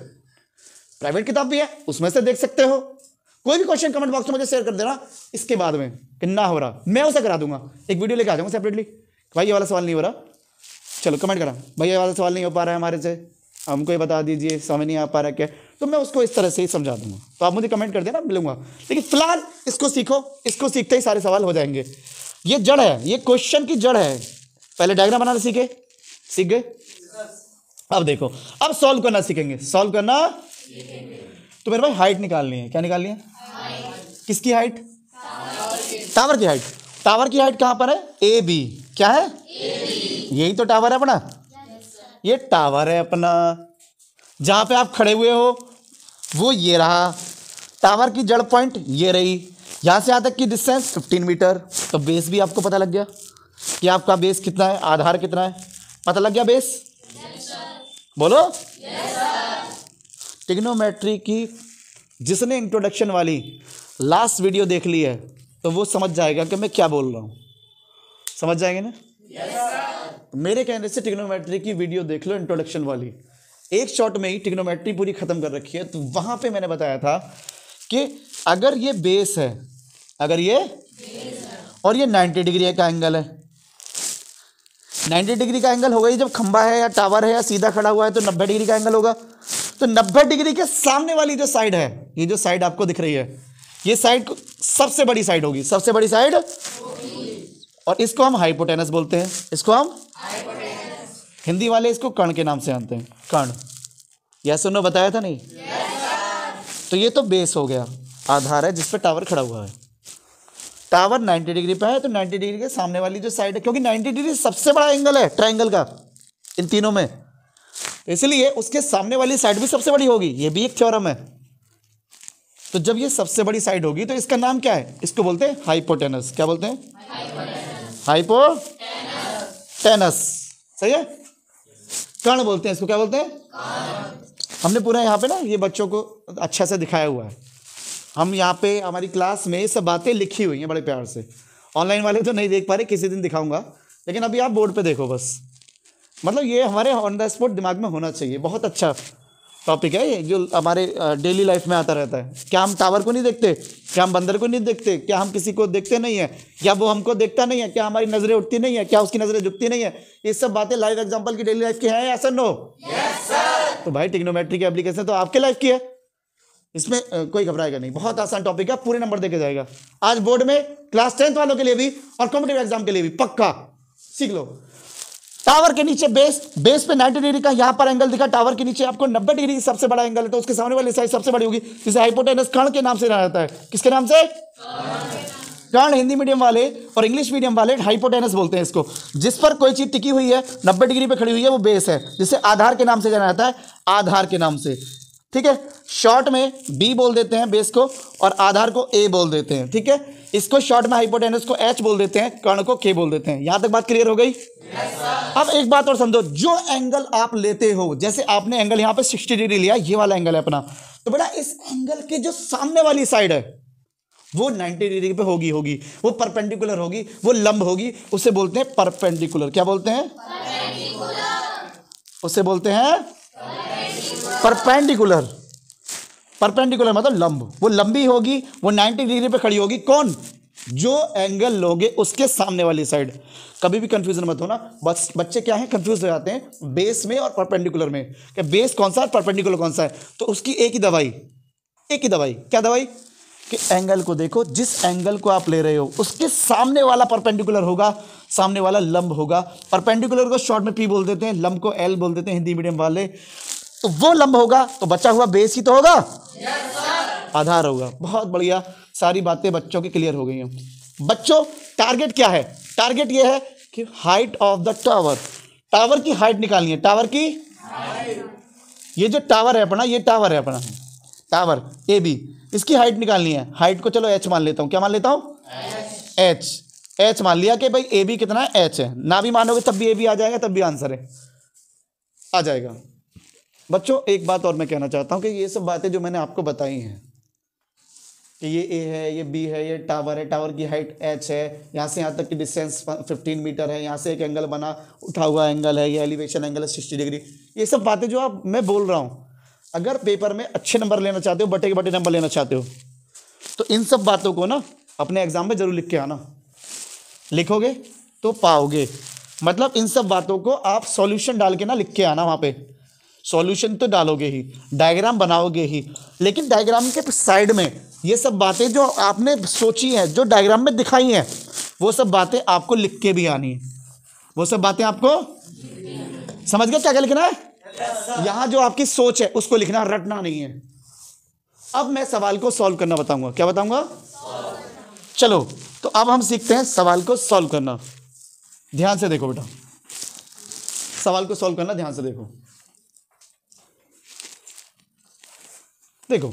प्राइवेट किताब भी है उसमें से देख सकते हो। कोई भी क्वेश्चन कमेंट बॉक्स में मुझे शेयर कर देना इसके बाद में कि ना हो रहा मैं उसे करा दूँगा। एक वीडियो लेके आ जाऊँगा सेपरेटली भाई ये वाला सवाल नहीं हो रहा। चलो कमेंट करा। भाई ये वाला सवाल नहीं हो पा रहा है हमारे से। हमको ये बता दीजिए, समझ नहीं आ पा रहा क्या। तो मैं उसको इस तरह से ही समझा दूँगा। तो आप मुझे कमेंट कर देना मिलूँगा। लेकिन फ़िलहाल इसको सीखो, इसको सीखते ही सारे सवाल हो जाएँगे। ये जड़ है, ये क्वेश्चन की जड़ है। पहले डायग्राम बनाना सीखे? सीख गए? अब देखो, अब सॉल्व करना सीखेंगे। सॉल्व करना तो मेरे भाई हाइट निकालनी है। क्या निकालनी है? किसकी हाइट टावर की हाइट टावर की हाइट कहाँ पर है? ए बी क्या है? यही तो टावर है अपना। ये टावर है अपना। जहाँ पे आप खड़े हुए हो वो ये रहा। टावर की जड़ पॉइंट ये रही। यहाँ से यहाँ तक की डिस्टेंस 15 मीटर तो बेस भी आपको पता लग गया। कि आपका बेस कितना है? आधार कितना है? पता लग गया बेस बोलो? टिग्नोमेट्री की जिसने इंट्रोडक्शन वाली लास्ट वीडियो देख ली है तो वो समझ जाएगा कि मैं क्या बोल रहा हूँ। समझ जाएँगे ना? Yes, मेरे कहने से टिग्नोमेट्री की वीडियो देख लो इंट्रोडक्शन वाली। एक शॉट में ही टिग्नोमेट्री पूरी खत्म कर रखी है। तो वहाँ पे मैंने बताया था कि अगर ये बेस है, अगर ये और ये 90 डिग्री का एंगल है। 90 डिग्री का एंगल होगा ही जब खंबा है या टावर है या सीधा खड़ा हुआ है तो 90 डिग्री का एंगल होगा। तो 90 डिग्री के सामने वाली जो साइड है, ये जो साइड आपको दिख रही है, ये साइड सबसे बड़ी साइड होगी। सबसे बड़ी साइड और इसको हम हाइपोटेनस बोलते हैं। इसको हम हिंदी वाले इसको कर्ण के नाम से जानते हैं। कर्ण यह सुनो बताया था नहीं? तो ये तो बेस हो गया। आधार है जिस पर टावर खड़ा हुआ है। टावर 90 डिग्री पे है तो 90 डिग्री के सामने वाली जो साइड है क्योंकि 90 डिग्री सबसे बड़ा एंगल है ट्रायंगल का इन तीनों में। इसलिए उसके सामने वाली साइड भी सबसे बड़ी होगी। ये भी एक थ्योरम है। तो जब ये सबसे बड़ी साइड होगी तो इसका नाम क्या है? इसको बोलते हैं हाइपोटेनस क्या बोलते हैं? हाइपोटेनस सही है? कर्ण बोलते हैं इसको। क्या बोलते हैं? हमने पूरा यहाँ पे ना ये बच्चों को अच्छा से दिखाया हुआ है। हम यहाँ पे हमारी क्लास में सब बातें लिखी हुई हैं बड़े प्यार से। ऑनलाइन वाले तो नहीं देख पा रहे, किसी दिन दिखाऊँगा। लेकिन अभी आप बोर्ड पे देखो बस। मतलब ये हमारे ऑन द स्पॉट दिमाग में होना चाहिए। बहुत अच्छा टॉपिक है ये जो हमारे डेली लाइफ में आता रहता है। क्या हम टावर को नहीं देखते? क्या हम बंदर को नहीं देखते? क्या हम किसी को देखते नहीं है? क्या वो हमको देखता नहीं है? क्या हमारी नज़रें उठती नहीं है? क्या उसकी नज़रें झुकती नहीं है? ये सब बातें लाइव एग्ज़ाम्पल की डेली लाइफ की है ऐसा नो yes, तो भाई टिग्नोमेट्री की एप्लीकेशन तो आपके लाइफ की है। इसमें कोई घबराएगा नहीं। बहुत आसान टॉपिक है पूरे नंबर देके जाएगा। आज बोर्ड में क्लास टेंथ वालों के लिए भी और कॉम्पिटेटिव एग्ज़ाम के लिए भी पक्का। सीख लो। टावर के नीचे बेस बेस पे 90 डिग्री का यहाँ पर एंगल दिखा टावर के नीचे आपको 90 डिग्री की सबसे बड़ा एंगल है तो उसके सामने वाली साइड सबसे बड़ी होगी। जिसे हाइपोटेनस कर्ण के नाम से जाना जाता है। किसके नाम से? कर्ण हिंदी मीडियम वाले और इंग्लिश मीडियम वाले हाइपोटेनस बोलते हैं इसको। जिस पर कोई चीज़ टिकी हुई है 90 डिग्री पे खड़ी हुई है, वो बेस है, जिसे आधार के नाम से जाना जाता है, आधार के नाम से। ठीक है? शॉर्ट में बी बोल देते हैं बेस को और आधार को ए बोल देते हैं ठीक है? इसको शॉर्ट में हाइपोटेनस को एच बोल देते हैं कर्ण को के बोल देते हैं। यहाँ तक बात क्लियर हो गई? Yes, अब एक बात और समझो जो एंगल आप लेते हो जैसे आपने एंगल यहाँ पे 60 डिग्री लिया ये वाला एंगल है अपना। तो बेटा इस एंगल के जो सामने वाली साइड है वो 90 डिग्री पे होगी होगी। वो परपेंडिकुलर होगी वो लंब होगी उसे बोलते हैं परपेंडिकुलर क्या बोलते हैं? उसे बोलते हैं परपेंडिकुलर परपेंडिकुलर मतलब लंब। वो लंबी होगी, वो 90 डिग्री पे खड़ी होगी। कौन? जो एंगल लोगे उसके सामने वाली साइड कभी भी कंफ्यूजन मत होना। बस, बच्चे क्या है? कंफ्यूज हो जाते हैं बेस में और परपेंडिकुलर में। क्या बेस कौन सा है परपेंडिकुलर कौन सा है? तो उसकी एक ही दवाई। एक ही दवाई। क्या दवाई? कि एंगल को देखो। जिस एंगल को आप ले रहे हो, उसके सामने वाला परपेंडिकुलर होगा, सामने वाला लंब होगा। परपेंडिकुलर को शॉर्ट में पी बोल देते हैं, लंब को एल बोल देते हैं, हिंदी मीडियम वाले। तो वो लंब होगा तो बचा हुआ बेस ही तो होगा। Yes, आधार होगा। बहुत बढ़िया। सारी बातें बच्चों की क्लियर हो गई हैं। बच्चों टारगेट क्या है? टारगेट ये है कि height of the tower tower की हाइट निकालनी है। टावर की ये जो टावर है अपना ये टावर है अपना। टावर ए बी इसकी हाइट निकालनी है। हाइट को चलो एच मान लेता हूँ। क्या मान लेता हूँ? एच एच मान लिया कि भाई ए बी कितना है? एच है। ना भी मानोगे तब भी ए बी आ जाएगा तब भी आंसर है। आ जाएगा। बच्चों, एक बात और मैं कहना चाहता हूँ कि ये सब बातें जो मैंने आपको बताई हैं, कि ये ए है, ये बी है, ये टावर है टावर की हाइट एच है, यहाँ से यहाँ तक की डिस्टेंस फिफ्टीन मीटर है, यहाँ से एक एंगल बना, उठा हुआ एंगल है, ये एलिवेशन एंगल है सिक्सटी डिग्री ये सब बातें जो आप, मैं बोल रहा हूँ, अगर पेपर में अच्छे नंबर लेना चाहते हो, बटे के बटे नंबर लेना चाहते हो तो इन सब बातों को ना अपने एग्ज़ाम में ज़रूर लिख के आना। लिखोगे तो पाओगे। मतलब इन सब बातों को आप सॉल्यूशन डाल के ना लिख के आना वहाँ पे। सॉल्यूशन तो डालोगे ही डायग्राम बनाओगे ही, लेकिन डायग्राम के साइड में ये सब बातें जो आपने सोची हैं, जो डायग्राम में दिखाई हैं, वो सब बातें आपको लिख के भी आनी है। वो सब बातें आपको समझ गए क्या क्या लिखना है? यहाँ जो आपकी सोच है, उसको लिखना, रटना नहीं है। अब मैं सवाल को सॉल्व करना बताऊँगा। क्या बताऊँगा? चलो तो अब हम सीखते हैं सवाल को सॉल्व करना। ध्यान से देखो बेटा। सवाल को सॉल्व करना, ध्यान से देखो। देखो,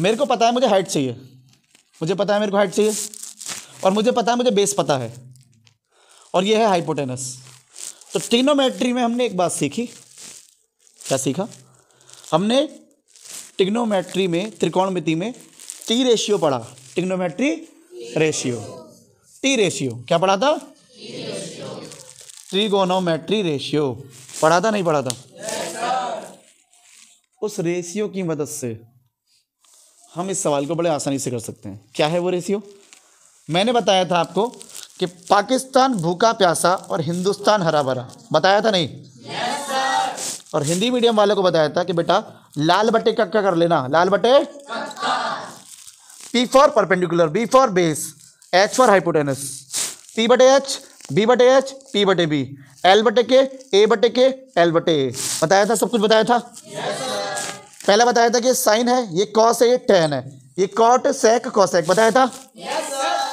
मेरे को पता है मुझे हाइट चाहिए। मुझे पता है मेरे को हाइट चाहिए और मुझे पता है मुझे बेस पता है और ये है हाइपोटेनस तो टिग्नोमेट्री में हमने एक बात सीखी। क्या सीखा? हमने टिग्नोमेट्री में, त्रिकोणमिति में टी रेशियो पढ़ा। टिग्नोमेट्री रेशियो टी रेशियो क्या पढ़ा था? ट्रिगोनोमेट्री रेशियो पढ़ा था, नहीं पढ़ा था? उस रेशियो की मदद से हम इस सवाल को बड़े आसानी से कर सकते हैं। क्या है वो रेशियो मैंने बताया था आपको कि पाकिस्तान भूखा प्यासा और हिंदुस्तान हरा भरा। बताया था नहीं? yes, और हिंदी मीडियम वालों को बताया था कि बेटा लाल बटे कक्का कर लेना। लाल बटे P for perpendicular B for base H for hypotenuse P बटे एच बी बटे एच पी बटे बी एल बटे के ए बटे के एल बटे ए बताया था? सब कुछ बताया था? yes, पहले बताया था कि साइन है ये कॉस है ये टेन है। ये कॉट सेक कॉसेक बताया था?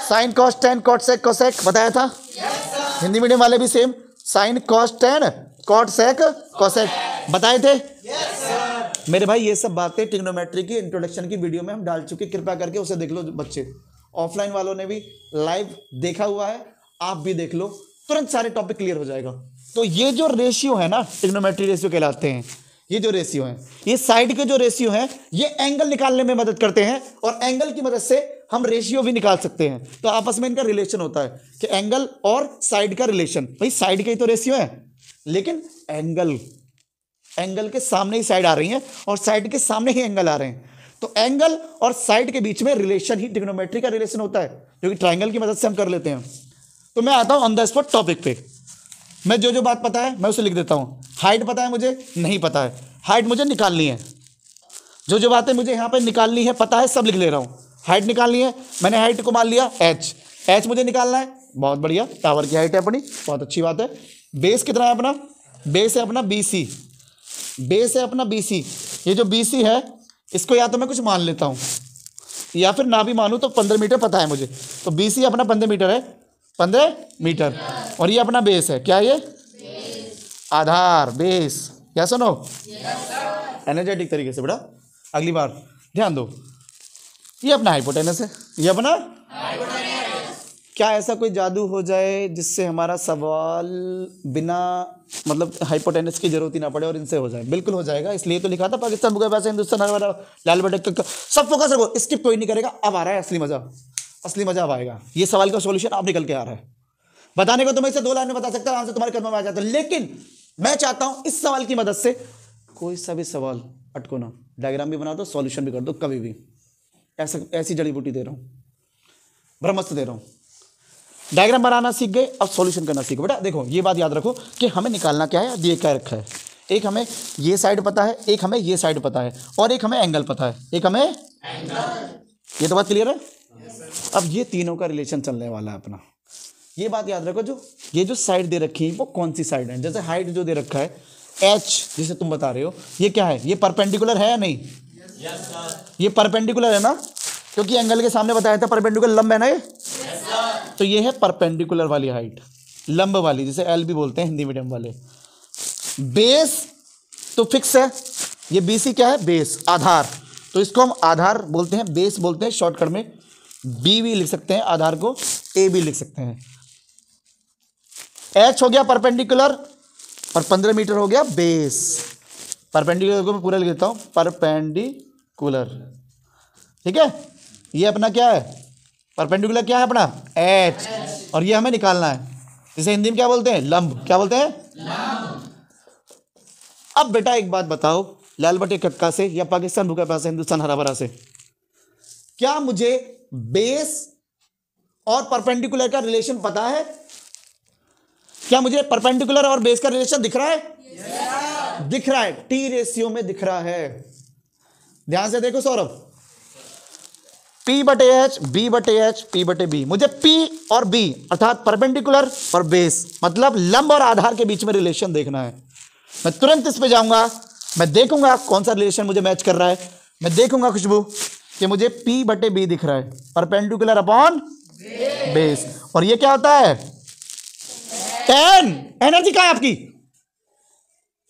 Sine cos tan cot sec cosec बताया था? yes, हिंदी मीडियम वाले भी same sine cos tan cot sec cosec बताए थे? yes, मेरे भाई ये सब बातें टिग्नोमेट्री की इंट्रोडक्शन की वीडियो में हम डाल चुके कृपया करके उसे देख लो बच्चे। ऑफलाइन वालों ने भी लाइव देखा हुआ है आप भी देख लो। तुरंत सारे टॉपिक क्लियर हो जाएगा। तो ये जो रेशियो है ना टिग्नोमेट्री रेशियो कहलाते हैं, ये जो रेशियो है, ये साइड के जो रेशियो है, ये एंगल निकालने में मदद करते हैं और एंगल की मदद से हम रेशियो भी निकाल सकते हैं। तो आपस में इनका रिलेशन होता है कि एंगल और साइड का रिलेशन भाई साइड के ही तो रेशियो है, लेकिन एंगल एंगल के सामने ही साइड आ रही है और साइड के सामने ही एंगल आ रहे हैं। तो एंगल और साइड के बीच में रिलेशन ही टिग्नोमेट्री का रिलेशन होता है, जो कि ट्राइंगल की मदद से हम कर लेते हैं। तो मैं आता हूँ ऑन द स्पॉट टॉपिक पे। मैं जो जो बात पता है, मैं उसे लिख देता हूँ। हाइट पता है मुझे? नहीं पता है। हाइट मुझे निकालनी है। जो जो बातें मुझे यहाँ पर निकालनी है, पता है, सब लिख ले रहा हूँ। हाइट निकालनी है। मैंने हाइट को मान लिया एच एच मुझे निकालना है। बहुत बढ़िया। टावर की हाइट है अपनी। बहुत अच्छी बात है। बेस कितना है अपना? बेस है अपना बी सी बेस है अपना बी सी ये जो बी सी है, इसको या तो मैं कुछ मान लेता हूँ। या फिर ना भी मानूँ तो पंद्रह मीटर पता है मुझे। तो बी सी अपना पंद्रह मीटर है। पंद्रह मीटर। और ये अपना बेस है। क्या ये? आधार बेस क्या सुनो? एनर्जेटिक तरीके से बेटा। अगली बार ध्यान दो। ये अपना हाइपोटेनस है। ये अपना? क्या ऐसा कोई जादू हो जाए जिससे हमारा सवाल बिना मतलब हाइपोटेनस की ज़रूरत ही ना पड़े और इनसे हो जाए? बिल्कुल हो जाएगा। इसलिए तो लिखा था पाकिस्तान बुका पैसे हिंदुस्तान लाल बटे सब फोकस रखो। स्किप कोई नहीं करेगा। अब आ रहा है असली मज़ा। असली मज़ा आएगा। ये सवाल का सोल्यूशन आप निकल के आ रहा है। बताने को तो मैं इसे दो लाइन में बता सकता आंसर तुम्हारे कदमों में आ जाता है। लेकिन मैं चाहता हूँ इस सवाल की मदद से कोई सा भी सवाल अटको ना। डायग्राम भी बना दो सॉल्यूशन भी कर दो, कभी भी। ऐसा, ऐसी जड़ी बूटी दे रहा हूँ। ब्रह्मस्त्र दे रहा हूँ। डायग्राम बनाना सीख गए, अब सॉल्यूशन करना सीखो। बेटा, देखो, ये बात याद रखो कि हमें निकालना क्या है, ये क्या रखा है। एक हमें ये साइड पता है, एक हमें ये साइड पता है और एक हमें एंगल पता है। एक हमें ये तो बात क्लियर है? अब ये तीनों का रिलेशन चलने वाला है अपना। ये बात याद रखो जो ये जो साइड दे रखी है वो कौन सी साइड है? जैसे हाइट जो दे रखा है एच जिसे तुम बता रहे हो ये क्या है? ये परपेंडिकुलर है या नहीं? Yes, ये परपेंडिकुलर है ना? क्योंकि एंगल के सामने बताया था परपेंडिकुलर लंब है ना ये? Yes, तो ये है परपेंडिकुलर वाली हाइट लंब वाली जिसे एल भी बोलते हैं हिंदी मीडियम वाले। बेस तो फिक्स है ये बीसी क्या है? बेस आधार। तो इसको हम आधार बोलते हैं बेस बोलते हैं शॉर्टकट में बी भी लिख सकते हैं, आधार को ए भी लिख सकते हैं। एच हो गया परपेंडिकुलर और पंद्रह मीटर हो गया बेस परपेंडिकुलर को मैं पूरा लिख देता हूँ परपेंडिकुलर ठीक है? ये अपना क्या है? परपेंडिकुलर क्या है अपना? एच और ये हमें निकालना है। जिसे हिंदी में क्या बोलते हैं? लंब। क्या बोलते हैं? अब बेटा एक बात बताओ लाल बटे कक्का से या पाकिस्तान भूखा प्यासा, हिंदुस्तान हरा भरा से। क्या मुझे बेस और परपेंडिकुलर का रिलेशन पता है? क्या मुझे परपेंडिकुलर और बेस का रिलेशन दिख रहा है? yes. दिख रहा है। टी रेशियो में दिख रहा है। ध्यान से देखो सौरभ। P बटे एच बी बटे एच पी बटे बी मुझे P और B, अर्थात परपेंडिकुलर और बेस मतलब लंब और आधार के बीच में रिलेशन देखना है। मैं तुरंत इस पे जाऊँगा। मैं देखूँगा कौन सा रिलेशन मुझे मैच कर रहा है। मैं देखूँगा खुशबू। कि मुझे P बटे बी दिख रहा है। परपेंडिकुलर अपॉन बेस और ये क्या होता है? टेन एनर्जी कहा है आपकी?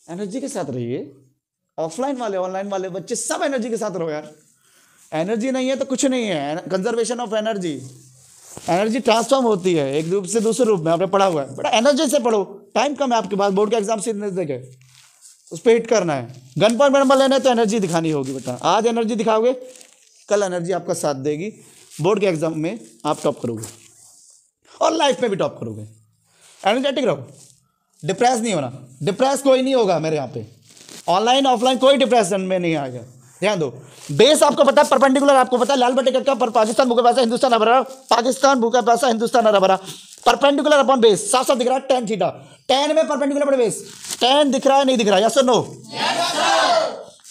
एनर्जी के साथ रहिए। ऑफलाइन वाले ऑनलाइन वाले बच्चे सब एनर्जी के साथ रहो यार। एनर्जी नहीं है तो कुछ नहीं है। Conservation of energy energy transform होती है। एक रूप से दूसरे रूप में, आपने पढ़ा हुआ है। बड़ा एनर्जी से पढ़ो। टाइम कम है आपके पास। बोर्ड का एग्ज़ाम से सीधे देखे। उस पर हिट करना है। गन पॉइंट नंबर लेना है तो एनर्जी दिखानी होगी बेटा। आज एनर्जी दिखाओगे? कल एनर्जी आपका साथ देगी। बोर्ड के एग्ज़ाम में आप टॉप करोगे। और लाइफ में भी टॉप करोगे। एनर्जेटिक रहो। डिप्रेस नहीं होना। डिप्रेस कोई नहीं होगा मेरे यहाँ पे। ऑनलाइन ऑफलाइन कोई डिप्रेशन में नहीं आएगा। ध्यान दो। बेस आपको पता है परपेंडिकुलर आपको पता है लाल बटे का पर पाकिस्तान भूखा पैसा हिंदुस्तान हरा पाकिस्तान भूखा पैसा हिंदुस्तान हरा भरा परपेंडिकुलर अपॉन बेस साफ़ साफ़ दिख रहा है टेन थीटा टेन में परपेंडिकुलर बड़े बेस टेन दिख रहा है नहीं दिख रहा। है यस नो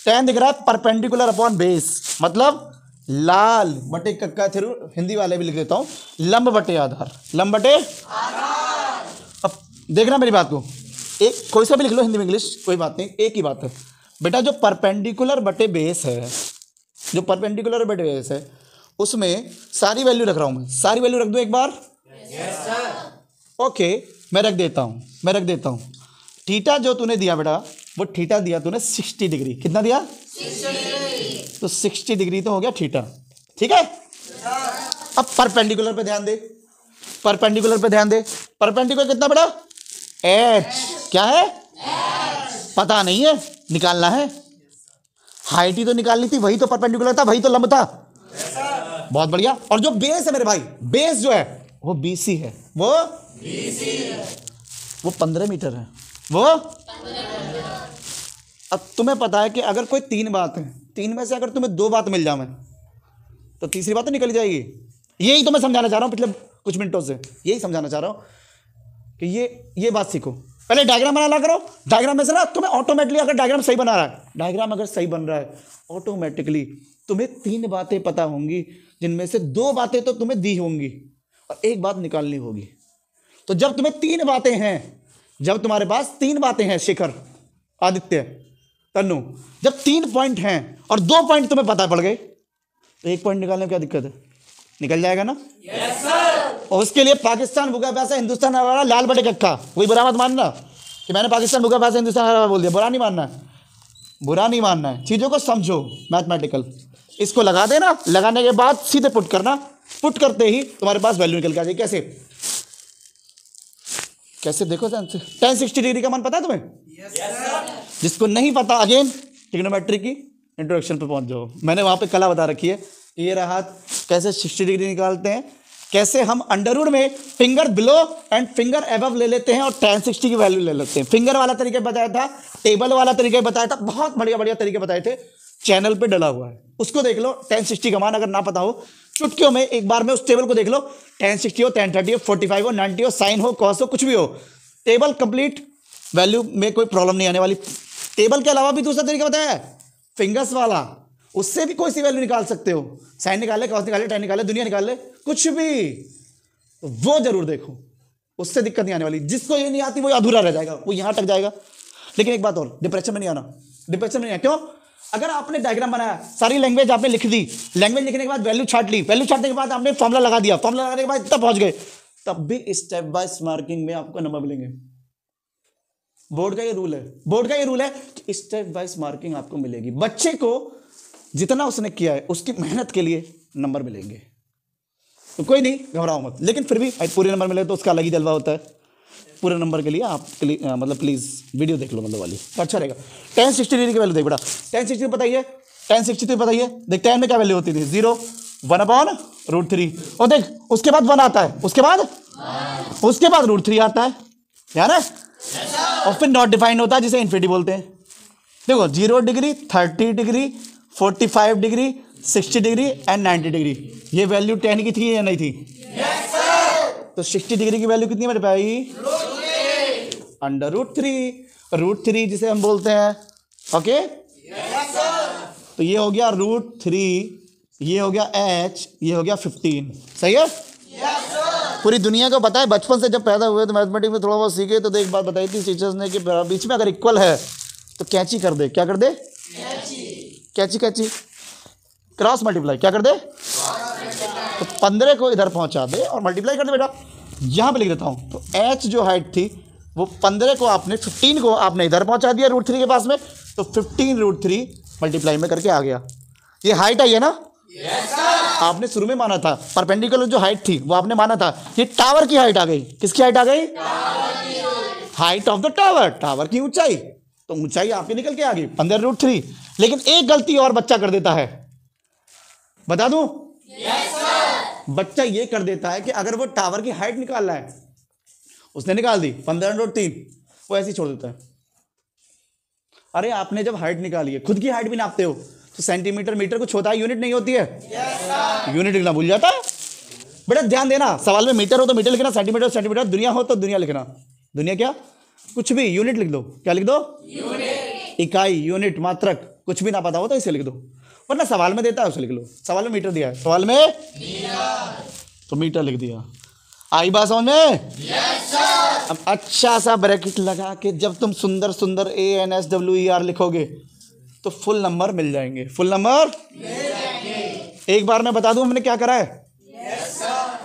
टेन दिख रहा है परपेंडिकुलर अपॉन बेस मतलब लाल बटे कक्का थ्रू हिंदी वाले भी लिख देता हूँ। लंब बटे आधार। लंब बटे अब देखना मेरी बात को। एक कोई सा भी लिख लो हिंदी में इंग्लिश कोई बात नहीं एक ही बात है। बेटा जो परपेंडिकुलर बटे बेस है जो परपेंडिकुलर बटे बेस है उसमें सारी वैल्यू रख रहा हूँ मैं। सारी वैल्यू रख दूँ एक बार? Yes, ओके मैं रख देता हूँ मैं रख देता हूँ। थीटा जो तूने दिया बेटा वो थीटा दिया तूने सिक्सटी डिग्री। कितना दिया? 60 तो सिक्सटी डिग्री तो हो गया थीटा। ठीक है? अब परपेंडिकुलर पे ध्यान दे। परपेंडिकुलर पे ध्यान दे। परपेंडिकुलर कितना बड़ा? एच क्या है? पता नहीं है। निकालना है। हाइट ही तो निकालनी थी वही तो परपेंडिकुलर था वही तो लंब था। बहुत बढ़िया। और जो बेस है मेरे भाई बेस जो है वो बीसी है। वो? बीसी है। वो पंद्रह मीटर है। वो? अब तुम्हें पता है कि अगर कोई तीन बात है, तीन में से अगर तुम्हें दो बात मिल जाए तो तीसरी बात तो निकल जाएगी। यही तो मैं समझाना चाह रहा हूँ पिछले कुछ मिनटों से। यही समझाना चाह रहा हूँ कि ये ये बात सीखो। पहले डायग्राम बनाना करो। डायग्राम में से ना तुम्हें ऑटोमेटिकली अगर डायग्राम सही बना रहा है डायग्राम अगर सही बन रहा है ऑटोमेटिकली तुम्हें तीन बातें पता होंगी, जिनमें से दो बातें तो तुम्हें दी होंगी और एक बात निकालनी होगी। तो जब तुम्हें तीन बातें हैं जब तुम्हारे पास तीन बातें हैं शिखर आदित्य तनु जब तीन पॉइंट हैं और दो पॉइंट तुम्हें पता पड़ गए तो एक पॉइंट निकालने में क्या दिक्कत है? निकल जाएगा ना? Yes, और उसके लिए पाकिस्तान भूखा पैसा हिंदुस्तान हरा लाल बटे कक्का। कोई बुरा मत मानना कि मैंने पाकिस्तान भूखा पैसा हिंदुस्तान हरा बोल दिया। बुरा नहीं मानना है। बुरा नहीं मानना है। चीज़ों को समझो मैथमेटिकल इसको लगा देना। लगाने के बाद सीधे पुट करना। पुट करते ही तुम्हारे पास वैल्यू निकल के आ जाएगी कैसे? कैसे देखो टेन सिक्सटी डिग्री का मन पता है तुम्हें? Yes, जिसको नहीं पता अगेन टिग्नोमेट्री की इंट्रोडक्शन पे पहुँच जाओ। मैंने वहाँ पे कला बता रखी है ये रहा कैसे सिक्सटी डिग्री निकालते हैं कैसे हम अंडरवुड में finger below and finger above ले लेते हैं और टेन सिक्सटी की वैल्यू ले लेते हैं। फिंगर वाला तरीके बताया था टेबल वाला तरीके बताया था बहुत बढ़िया बढ़िया तरीके बताए थे। चैनल पे डला हुआ है। उसको देख लो टेन सिक्सटी का मान अगर ना पता हो चुटकियों में, एक बार में उस टेबल को देख लो। टेन सिक्सटी हो टेन थर्टी हो फोर्टी फाइव हो नाइनटी हो साइन हो कॉस हो, कुछ भी हो। टेबल कंप्लीट वैल्यू में कोई प्रॉब्लम नहीं आने वाली। टेबल के अलावा भी दूसरा तरीका बताया फिंगर्स वाला। उससे भी कोई सी वैल्यू निकाल सकते हो। साइन निकाले कॉस निकाले टेन निकाले दुनिया निकाले कुछ भी। वो ज़रूर देखो। उससे दिक्कत नहीं आने वाली। जिसको ये नहीं आती, वो अधूरा रह जाएगा, वो यहाँ तक जाएगा। लेकिन एक बात और डिप्रेशन में नहीं आना। डिप्रेशन में नहीं आना। क्यों? अगर आपने डायग्राम बनाया, सारी लैंग्वेज आपने लिख दी लैंग्वेज लिखने के बाद वैल्यू छाट ली वैल्यू छाटने के बाद आपने फॉर्मुला लगा दिया फॉर्मुला लगाने के बाद तब पहुँच गए। तब भी स्टेप बाय मार्किंग में आपको नंबर मिलेंगे। बोर्ड का ये रूल है। बोर्ड का ये रूल है कि स्टेप वाइज मार्किंग आपको मिलेगी। बच्चे को जितना उसने किया है, उसकी मेहनत के लिए नंबर मिलेंगे। तो कोई नहीं, घबराओ मत। लेकिन फिर भी पूरे नंबर मिले तो उसका अलग ही जलवा होता है। पूरे नंबर के लिए आप मतलब प्लीज़ वीडियो देख लो मतलब वाली। अच्छा रहेगा। टेन सिक्सटी डिग्री की वैल्यू देख बेटा। टेन सिक्सटी बताइए। टेन सिक्सटी थ्री बताइए। देख टेन में क्या वैल्यू होती थी? Zero one upon root three और देख, उसके बाद वन आता है। उसके बाद? उसके बाद रूट थ्री आता है। यार है? और फिर नॉट डिफाइंड होता है, जिसे इन्फिनिटी बोलते हैं। देखो zero degree thirty degree forty five degree sixty degree and ninety degree ये वैल्यू टेन की थी या नहीं थी? तो सिक्सटी डिग्री की वैल्यू कितनी मेरे पाई under root three root three जिसे हम बोलते हैं। ओके yes, तो ये हो गया रूट थ्री ये हो गया एच ये हो गया फिफ्टीन सही है? Yes, पूरी दुनिया को पता है बचपन से जब पैदा हुए तो मैथमेटिक्स में थोड़ा बहुत सीखे तो एक बात बताई थी टीचर्स ने कि बीच में अगर इक्वल है तो कैची कर दे। क्या कर दे? कैची। कैची क्रॉस मल्टीप्लाई क्या कर दे? तो पंद्रह को इधर पहुँचा दे और मल्टीप्लाई कर दे बेटा। यहाँ पे लिख देता हूँ तो एच जो हाइट थी वो पंद्रह को आपने फिफ्टीन को आपने इधर पहुँचा दिया रूट थ्री के पास में तो फिफ्टीन रूट थ्री मल्टीप्लाई में करके आ गया। ये हाइट आई है ना? Yes, आपने शुरू में माना था परपेंडिकुलर जो हाइट थी वो आपने माना था ये टावर की हाइट आ गई। किसकी हाइट आ गई? Height of the tower tower की ऊंचाई। तो ऊंचाई आपकी निकल के आ गई पंद्रह रूट थ्री लेकिन एक गलती और बच्चा कर देता है। बता दू? Yes, बच्चा ये कर देता है कि अगर वो टावर की हाइट निकाल रहा है उसने निकाल दी पंद्रह रूट तीन वो ऐसे ही छोड़ देता है। अरे आपने जब हाइट निकाली है खुद की हाइट भी नापते हो तो सेंटीमीटर मीटर कुछ होता है यूनिट नहीं होती है? Yes, यूनिट लिखना भूल जाता है? बेटा ध्यान देना सवाल में मीटर हो तो मीटर लिखना सेंटीमीटर सेंटीमीटर दुनिया हो तो दुनिया लिखना। दुनिया क्या? कुछ भी यूनिट लिख दो। क्या लिख दो? इकाई यूनिट मात्रक कुछ भी ना पता हो तो इसे लिख दो। वरना सवाल में देता है उसे लिख लो। सवाल में मीटर दिया है। सवाल में? तो मीटर लिख दिया। आई बात समझ में? अब अच्छा सा ब्रैकेट लगा के जब तुम सुंदर सुंदर A N S W E R लिखोगे तो फुल नंबर मिल जाएँगे। फुल नंबर एक बार मैं बता दूँ हमने क्या करा है?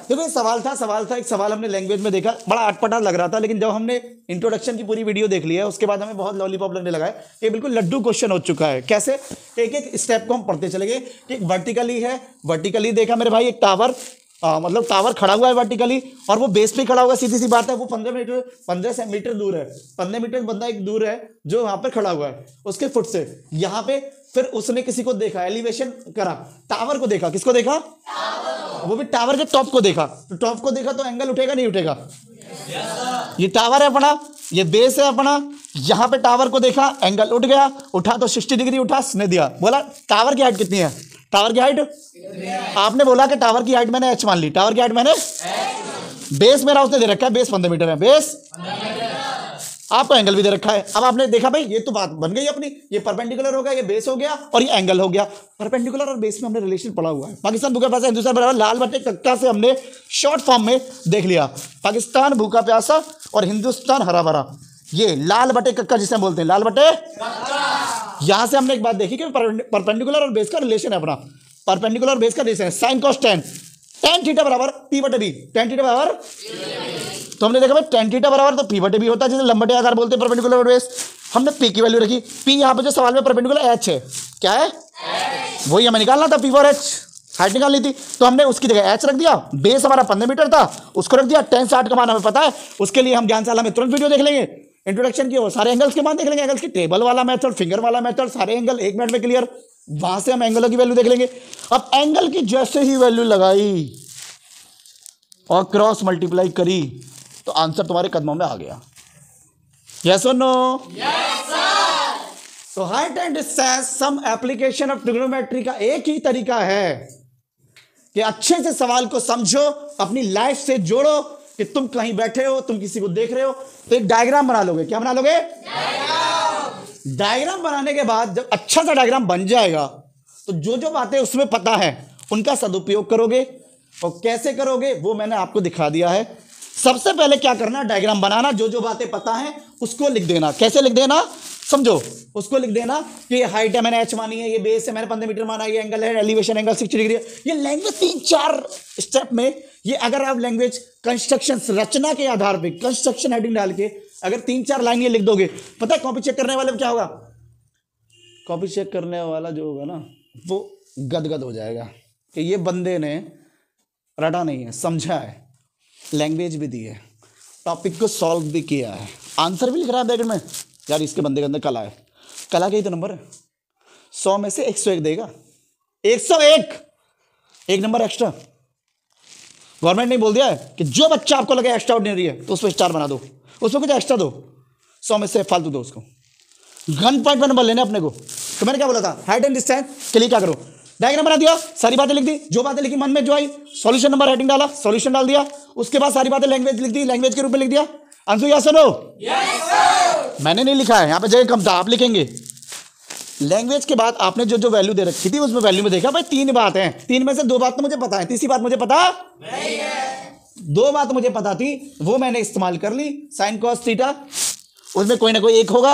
देखो, ये सवाल था सवाल था, एक सवाल हमने लैंग्वेज में देखा, बड़ा अटपटा लग रहा था, लेकिन जब हमने इंट्रोडक्शन की पूरी वीडियो देख लिया है, उसके बाद हमें बहुत लॉलीपॉप लगने लगा है। ये बिल्कुल लड्डू क्वेश्चन हो चुका है। कैसे? एक एक स्टेप को हम पढ़ते चले गए। कि वर्टिकली है वर्टिकली देखा मेरे भाई, एक टावर आ, मतलब टावर खड़ा हुआ है वर्टिकली और वो बेस पे खड़ा हुआ सीधी सी बात है वो पंद्रह मीटर पंद्रह से मीटर दूर है। पंद्रह मीटर बंदा एक दूर है जो वहाँ पर खड़ा हुआ है उसके फुट से। यहाँ पे फिर उसने किसी को देखा एलिवेशन करा। टावर को देखा किसको देखा? वो भी टावर के टॉप को देखा। तो टॉप को देखा तो एंगल उठेगा नहीं उठेगा? ये टावर है अपना ये बेस है अपना। यहाँ पे टावर को देखा एंगल उठ गया उठा तो सिक्सटी डिग्री उठा उसने दिया। बोला टावर की हाइट कितनी है? टावर की हाइट आपने बोला कि टावर की हाइट मैंने एच मान ली। टावर की हाइट मैंने बेस मेरा उसने दे रखा है बेस पंद्रह मीटर है। बेस आपको एंगल भी दे रखा है। अब आपने देखा भाई, ये तो बात बन गई अपनी। ये परपेंडिकुलर हो गया, ये बेस हो गया और ये एंगल हो गया। परपेंडिकुलर और बेस में हमने रिलेशन पढ़ा हुआ है। पाकिस्तान भूखा प्यासा, हिंदुस्तान बराबर, लाल बटे कक्का से हमने शॉर्ट फॉर्म में देख लिया। पाकिस्तान भूखा प्यासा और हिंदुस्तान हरा भरा। ये लाल बटे कक्का जिसे हम बोलते हैं, लाल बटे यहाँ से हमने एक बात देखी कि परपेंडिकुलर और बेस का रिलेशन है अपना। परपेंडिकुलर बेस का रिलेशन है। Sine cos tan tan theta बराबर पी बटे बी टेन थीटा बराबर तो हमने देखा भाई टेन थीटा बराबर तो पी बटे बी होता है, जिसे लंबटे आधार बोलते हैं परपेंडिकुलर बेस। हमने पी की वैल्यू रखी। पी यहाँ पे जो सवाल में परपेंडिकुलर एच है, क्या है? वही हमें निकालना था पी फॉर एच हाइट निकालनी थी। तो हमने उसकी जगह एच रख दिया। बेस हमारा पंद्रह मीटर था। उसको रख दिया। टेन साठ का मान हमें पता है। उसके लिए हम ज्ञानशाला में तुरंत वीडियो देख लेंगे। इंट्रोडक्शन की सारे एंगल्स के मान देख लेंगे एंगल्स की टेबल वाला मेथड फिंगर वाला मेथड सारे एंगल एक मिनट में क्लियर वहाँ से हम एंगलों की वैल्यू देख लेंगे। अब एंगल की जैसे ही वैल्यू लगाई और क्रॉस मल्टीप्लाई करी तो आंसर तुम्हारे कदमों में आ गया। यस और नो तो height and distance some application of trigonometry का एक ही तरीका है कि अच्छे से सवाल को समझो अपनी लाइफ से जोड़ो कि तुम कहीं बैठे हो तुम किसी को देख रहे हो तो एक डायग्राम बना लोगे। क्या बना लोगे? डायग्राम बनाने के बाद जब अच्छा सा डायग्राम बन जाएगा तो जो जो बातें उसमें पता है उनका सदुपयोग करोगे। और कैसे करोगे वो मैंने आपको दिखा दिया है। सबसे पहले क्या करना डायग्राम बनाना जो जो बातें पता है उसको लिख देना। कैसे लिख देना? समझो, उसको लिख देना कि ये हाइट है, मैंने एच मानी है, ये बेस है, मैंने पंद्रह मीटर माना, ये एंगल है एलिवेशन एंगल सिक्सटी डिग्री है। ये लैंग्वेज तीन चार स्टेप में, ये अगर आप लैंग्वेज कंस्ट्रक्शन रचना के आधार पे कंस्ट्रक्शन हेडिंग डाल के अगर तीन चार लाइन ये लिख दोगे, पता है कॉपी चेक करने वाले में क्या होगा? कॉपी चेक करने वाला जो होगा ना, वो गदगद हो जाएगा कि ये बंदे ने रटा नहीं है, समझा है लैंग्वेज भी दी है टॉपिक को सॉल्व भी किया है। आंसर भी लिख रहा है बैग में? यार, इसके बंदे के अंदर कला है। कला का ही तो नंबर है। सौ में से एक सौ एक देगा। एक सौ एक! एक नंबर एक्स्ट्रा गवर्नमेंट ने बोल दिया है कि जो बच्चा आपको लगे एक्स्ट्रा ऑर्डिनरी है तो उस पर स्टार बना दो। उसमें कुछ एक्स्ट्रा दो। सौ में से फालतू दो उसको। गन पॉइंट पर नंबर लेने अपने को। तो मैंने क्या बोला था? हाइट एंड डिस्टेंस के लिए क्या करो? डायग्राम बना दिया, सारी बातें लिख दी। जो बातें लिखी मन में जो आई सॉल्यूशन नंबर हेडिंग डाला सॉल्यूशन डाल दिया। उसके बाद सारी बातें लैंग्वेज लिख दी लैंग्वेज के रूप में लिख दिया। अंशु या सुनो मैंने नहीं लिखा है यहाँ पे जगह कम था आप लिखेंगे। लैंग्वेज के बाद आपने जो जो वैल्यू दे रखी थी उसमें वैल्यू में देखा भाई तीन बात है। तीन में से दो बात तो मुझे पता है तीसरी बात मुझे पता? नहीं है। दो बात मुझे पता थी वो मैंने इस्तेमाल कर ली साइन कॉस थीटा उसमें कोई ना कोई एक होगा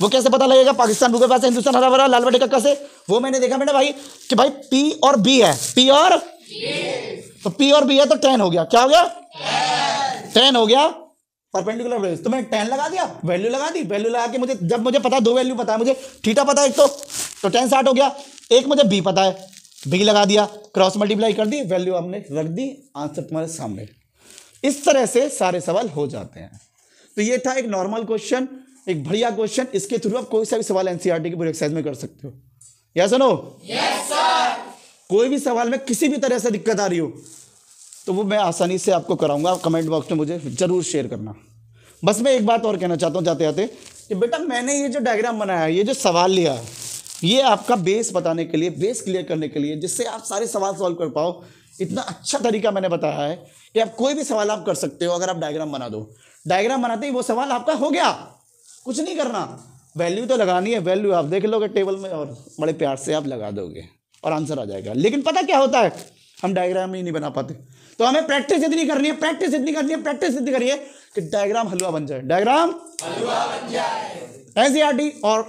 वो कैसे पता लगेगा? पाकिस्तान भूखे पास हिंदुस्तान हरा भरा लाल बटे कक्का से। वो मैंने देखा मैंने भाई कि भाई पी और बी है। पी और? तो पी और बी है तो टेन हो गया। क्या हो गया? टेन हो गया। परपेंडिकुलर वैल्यू तो मैंने टेन लगा दिया वैल्यू लगा दी वैल्यू लगा के मुझे जब मुझे पता दो वैल्यू पता है मुझे थीटा पता है एक तो तो टेन साठ हो गया। एक मुझे बी पता है बी लगा दिया क्रॉस मल्टीप्लाई कर दी वैल्यू हमने रख दी आंसर तुम्हारे सामने। इस तरह से सारे सवाल हो जाते हैं। तो ये था एक नॉर्मल क्वेश्चन एक बढ़िया क्वेश्चन इसके थ्रू आप कोई सा भी सवाल एनसीईआरटी की पूरी एक्सरसाइज में कर सकते हो। या सुनो yes, कोई भी सवाल में किसी भी तरह से दिक्कत आ रही हो तो वो मैं आसानी से आपको कराऊँगा। कमेंट बॉक्स में मुझे ज़रूर शेयर करना। बस मैं एक बात और कहना चाहता हूँ जाते जाते कि बेटा मैंने ये जो डायग्राम बनाया है ये जो सवाल लिया, ये आपका बेस बताने के लिए बेस क्लियर करने के लिए, जिससे आप सारे सवाल सॉल्व कर पाओ, इतना अच्छा तरीका मैंने बताया है कि आप कोई भी सवाल आप कर सकते हो अगर आप डायग्राम बना दो। डायग्राम बनाते ही वो सवाल आपका हो गया। कुछ नहीं करना। वैल्यू तो लगानी है वैल्यू आप देख लोगे टेबल में और बड़े प्यार से आप लगा दोगे और आंसर आ जाएगा। लेकिन पता क्या होता है? हम डायग्राम ही नहीं बना पाते। तो हमें प्रैक्टिस इतनी करनी है प्रैक्टिस इतनी करनी है प्रैक्टिस इतनी करिए कि डायग्राम हलवा बन जाए। डायग्राम हलवा बन जाए। एनसीईआरटी और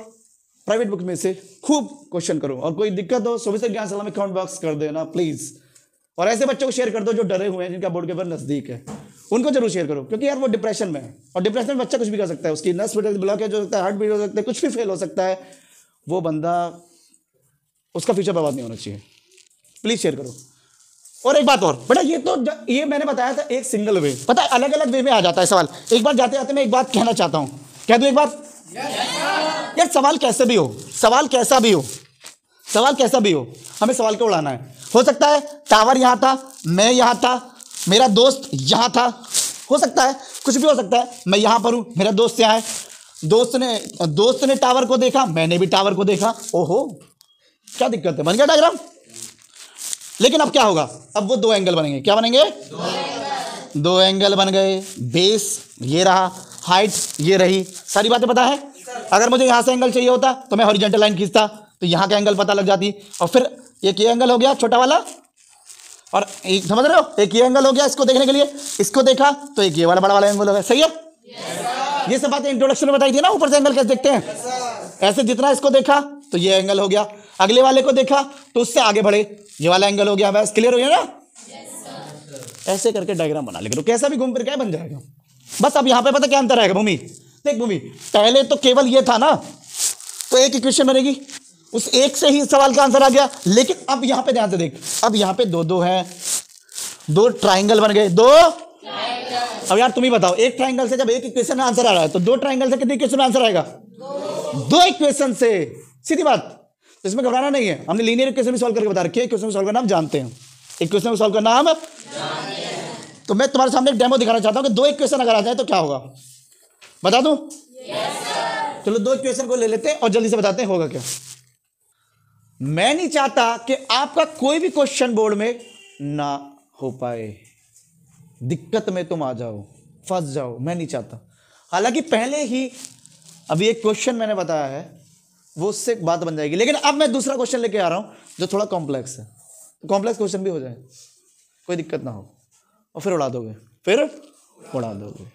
प्राइवेट बुक में से खूब क्वेश्चन करो। और कोई दिक्कत हो सुबह से ज्ञान सलाह में कमेंट बॉक्स कर देना प्लीज़ और ऐसे बच्चों को शेयर कर दो जो डरे हुए हैं जिनका बोर्ड पेपर नज़दीक है। उनको ज़रूर शेयर करो क्योंकि यार वो डिप्रेशन में है। और डिप्रेशन में बच्चा कुछ भी कर सकता है उसकी नस ब्लॉक है जो सकता है हार्ट बीट हो सकता है कुछ भी फेल हो सकता है वो बंदा उसका फ्यूचर बर्बाद नहीं होना चाहिए। प्लीज़ शेयर करो। और एक बात और, बेटा, ये तो ये मैंने बताया था एक सिंगल वे पता है अलग अलग वे में आ जाता है सवाल। एक बार जाते जाते मैं एक बात कहना चाहता हूँ। कह दू एक बात? यार, सवाल कैसे भी हो, सवाल कैसा भी हो, सवाल कैसा भी हो, हमें सवाल को उड़ाना है। हो सकता है, टावर यहाँ था, मैं यहाँ था, मेरा दोस्त यहाँ था। हो सकता है, कुछ भी हो सकता है, मैं यहाँ पर हूँ, मेरा दोस्त यहाँ है। दोस्त ने दोस्त ने टावर को देखा, मैंने भी टावर को देखा। ओहो, क्या दिक्कत है? बन गया डायग्राम लेकिन अब क्या होगा? अब वो दो एंगल बनेंगे। क्या बनेंगे? दो, दो एंगल बन गए। बेस ये रहा हाइट ये रही। सारी बातें पता है? अगर मुझे यहाँ से एंगल चाहिए होता तो मैं हॉरिजेंटल लाइन खींचता। तो यहाँ का एंगल पता लग जाती। और फिर एक ये एंगल हो गया छोटा वाला। और एक समझ रहे हो? एक ये एंगल हो गया इसको देखने के लिए। इसको देखा तो एक ये वाला बड़ा वाला एंगल हो गया। सही है? yes, ये सब बातें इंट्रोडक्शन में बताई थी ना ऊपर से एंगल कैसे देखते हैं? Yes, ऐसे जितना इसको देखा तो ये एंगल हो गया। अगले वाले को देखा तो उससे आगे बढ़े। ये वाला एंगल हो गया बस क्लियर हो गया ना? yes, ऐसे करके डायग्राम बना लेकर कैसा भी घूम फिर क्या बन जाएगा। बस अब यहाँ पे पता क्या अंतर आएगा भूमि? देख भूमि पहले तो केवल ये था ना? तो एक इक्वेशन बनेगी। उस एक से ही सवाल का आंसर आ गया। लेकिन अब यहाँ पे ध्यान से देख। अब यहाँ पे दो दो है। दो ट्राइंगल बन गए। दो? अब यार तुम ही बताओ एक ट्राइंगल से जब एक इक्वेशन में आंसर आ रहा है तो दो ट्राइंगल से कितने इक्वेशन में आंसर आएगा? दो इक्वेशन से। सीधी बात तो इसमें घबराना नहीं है। हमने लीनियर इक्वेशन भी सॉल्व करके बता रखे इक्वेशन सॉल्व करना हम जानते हैं। इक्वेशन में सॉल्व करना हम तो मैं तुम्हारे सामने एक डेमो दिखाना चाहता हूँ कि दो इक्वेशन अगर आ जाए तो क्या होगा? बता दू? चलो दो इक्वेशन को ले लेते हैं और जल्दी से बताते हैं होगा क्या। मैं नहीं चाहता कि आपका कोई भी क्वेश्चन बोर्ड में ना हो पाए। दिक्कत में तुम आ जाओ, फंस जाओ, मैं नहीं चाहता। हालाँकि पहले ही अभी एक क्वेश्चन मैंने बताया है। वो उससे बात बन जाएगी। लेकिन अब मैं दूसरा क्वेश्चन लेके आ रहा हूँ जो थोड़ा कॉम्प्लेक्स है। तो कॉम्प्लेक्स क्वेश्चन भी हो जाए। कोई दिक्कत ना हो। और फिर उड़ा दोगे। फिर उड़ा दोगे।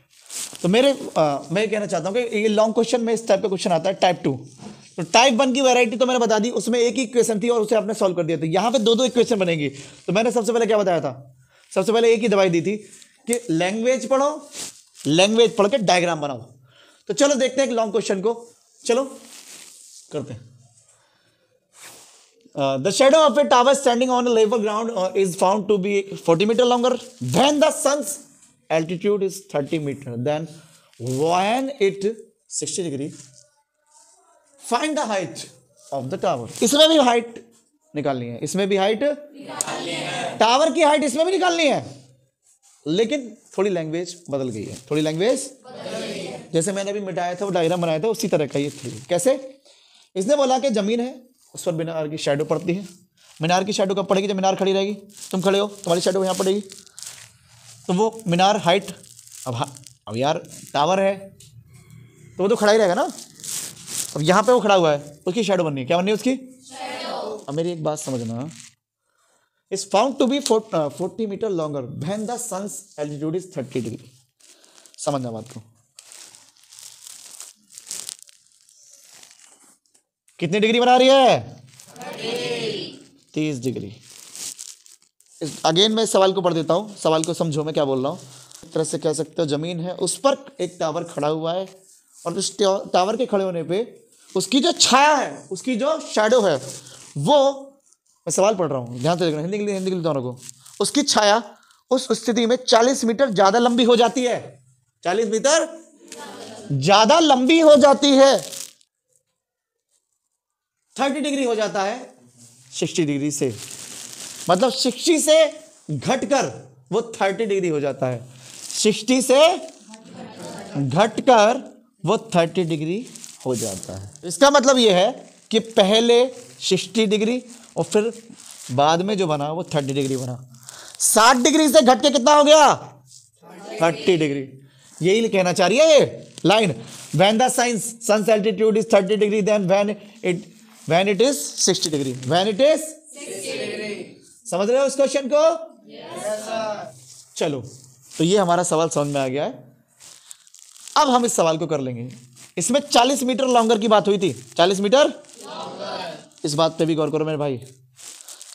तो मेरे आ, मैं कहना चाहता हूँ कि ये लॉन्ग क्वेश्चन में इस टाइप का क्वेश्चन आता है टाइप टू तो टाइप वन की वैरायटी तो मैंने बता दी उसमें एक ही क्वेश्चन थी और उसे आपने सॉल्व कर दिया। था यहाँ पे दो दो इक्वेशन बनेगी। तो मैंने सबसे पहले क्या बताया था? सबसे पहले एक ही दवाई दी थी कि लैंग्वेज पढ़ो लैंग्वेज पढ़ के डायग्राम बनाओ। तो चलो देखते हैं एक लॉन्ग क्वेश्चन को। चलो। करते हैं। The shadow of a tower standing on level ground is found to be forty meter longer when the sun's altitude is thirty meter then when it sixty degree find the height of the tower इसमें भी height निकालनी है। इसमें भी height tower की height इसमें भी निकालनी है। लेकिन थोड़ी लैंग्वेज बदल गई है। थोड़ी लैंग्वेज जैसे मैंने अभी मिटाया था, वो डायग्राम बनाया था, उसी तरह का ये थी कैसे? इसने बोला कि ज़मीन है उस पर मीनार की शेडो पड़ती है। मीनार की शेडो कब पड़ेगी? जब मीनार खड़ी रहेगी। तुम खड़े हो तुम्हारी शेडो यहाँ पड़ेगी। तो वो मीनार हाइट अब अब यार टावर है तो वो तो खड़ा ही रहेगा ना। अब यहाँ पे वो खड़ा हुआ है उसकी शेडो बननी है। क्या बननी है उसकी? अब मेरी एक बात समझना। Is found to be forty meter longer when the sun's altitude is thirty degree समझना बात को। कितनी डिग्री बना रही है? तीस डिग्री। अगेन मैं इस सवाल को पढ़ देता हूँ। सवाल को समझो मैं क्या बोल रहा हूँ। तरह से कह सकते हो ज़मीन है उस पर एक टावर खड़ा हुआ है और उस टावर के खड़े होने पे उसकी जो छाया है उसकी जो शेडो है वो मैं सवाल पढ़ रहा हूँ ध्यान से देखना हिंदी के लिए हिंदी के लिए दोनों को। उसकी छाया उस स्थिति में 40 मीटर ज़्यादा लंबी हो जाती है। 40 मीटर ज़्यादा लंबी हो जाती है। 30 डिग्री हो जाता है 60 डिग्री से। मतलब 60 से घटकर वो 30 डिग्री हो जाता है। 60 से घटकर वो 30 डिग्री हो जाता है। इसका मतलब ये है कि पहले 60 डिग्री और फिर बाद में जो बना वो 30 डिग्री बना। 60 डिग्री से घट के कितना हो गया? 30 डिग्री। यही कहना चाह रही है ये line. When the science sun altitude is 30 degree then when it when it is 60 degree when it is समझ रहे हो इस क्वेश्चन को? Yes, चलो तो ये हमारा सवाल समझ में आ गया है। अब हम इस सवाल को कर लेंगे। इसमें 40 मीटर लॉन्गर की बात हुई थी। 40 मीटर? इस बात पे भी गौर करो मेरे भाई।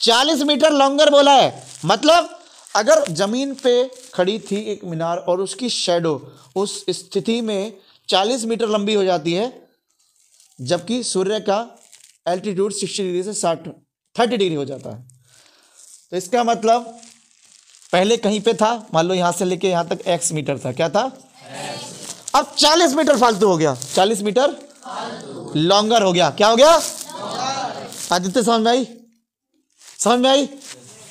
40 मीटर लॉन्गर बोला है। मतलब अगर ज़मीन पे खड़ी थी एक मीनार और उसकी शेडो उस स्थिति में 40 मीटर लंबी हो जाती है जबकि सूर्य का एल्टीट्यूड 60 डिग्री से 60 30 डिग्री हो जाता है। तो इसका मतलब पहले कहीं पे था, मान लो यहाँ से लेके यहाँ तक एक्स मीटर था। क्या था? अब 40 मीटर फालतू हो गया। 40 मीटर लॉन्गर हो गया। क्या हो गया? आदित्य, समझ में आई? समझ में आई?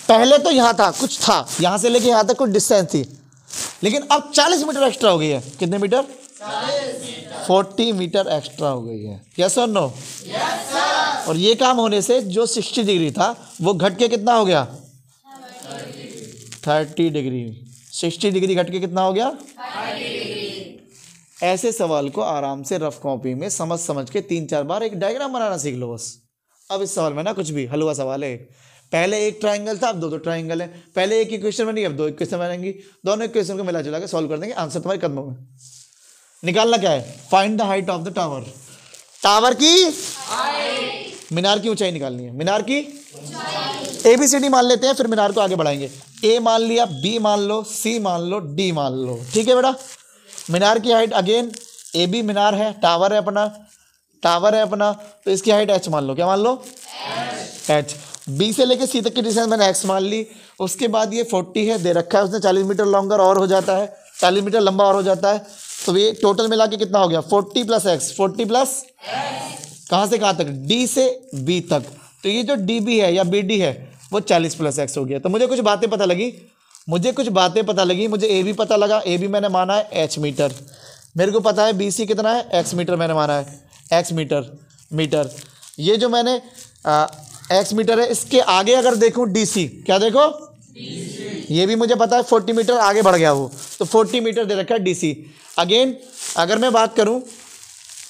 पहले तो यहाँ था, कुछ था। यहाँ से लेके यहाँ तक कुछ डिस्टेंस थी। लेकिन अब 40 मीटर एक्स्ट्रा हो गई है। कितने मीटर? 40 मीटर। एक्स्ट्रा हो गई है। यस और नो और ये काम होने से जो 60 डिग्री था वो घट के कितना हो गया? 30 डिग्री। 60 डिग्री घट के कितना हो गया? ऐसे सवाल को आराम से रफ कॉपी में समझ समझ के तीन चार बार एक डायग्राम बनाना सीख लो बस। अब इस सवाल में ना कुछ भी हलवा सवाल है। पहले एक ट्राइंगल था अब दो दो ट्राइंगल है। पहले एक इक्वेशन बनी अब दो इक्वेशन बनेंगी। दोनों इक्वेशन को मिला जुला के सॉल्व कर देंगे आंसर तुम्हारे कदमों में। निकालना क्या है? Find the height of the tower tower की? मीनार की ऊंचाई निकालनी है। मीनार की ए बी सी डी मान लेते हैं, फिर मीनार को आगे बढ़ाएँगे। ए मान लिया बी मान लो सी मान लो डी मान लो। ठीक है बेटा? मीनार की हाइट अगेन ए बी मीनार है टावर है अपना। टावर है अपना तो इसकी हाइट एच मान लो। क्या मान लो? एच बी से लेके सी तक की डिस्टेंस मैंने एक्स मान ली। उसके बाद ये फोर्टी है, दे रखा है उसने, चालीस मीटर लॉन्गर और हो जाता है। चालीस मीटर लंबा और हो जाता है। तो ये टोटल मिला के कितना हो गया? Forty plus X forty plus कहाँ से कहाँ तक? डी से बी तक। तो ये जो डी बी है या बी डी है वो चालीस प्लस एक्स हो गया। तो मुझे कुछ बातें पता लगी। मुझे कुछ बातें पता लगी। मुझे ए भी पता लगा। ए भी मैंने माना है एच मीटर मेरे को पता है बी सी कितना है? एक्स मीटर मैंने माना है। एक्स मीटर मीटर ये जो मैंने एक्स मीटर है इसके आगे अगर देखूँ डीसी क्या देखो? ये भी मुझे पता है फोर्टी मीटर आगे बढ़ गया वो। तो फोर्टी मीटर दे रखा है डी सी अगेन अगर मैं बात करूँ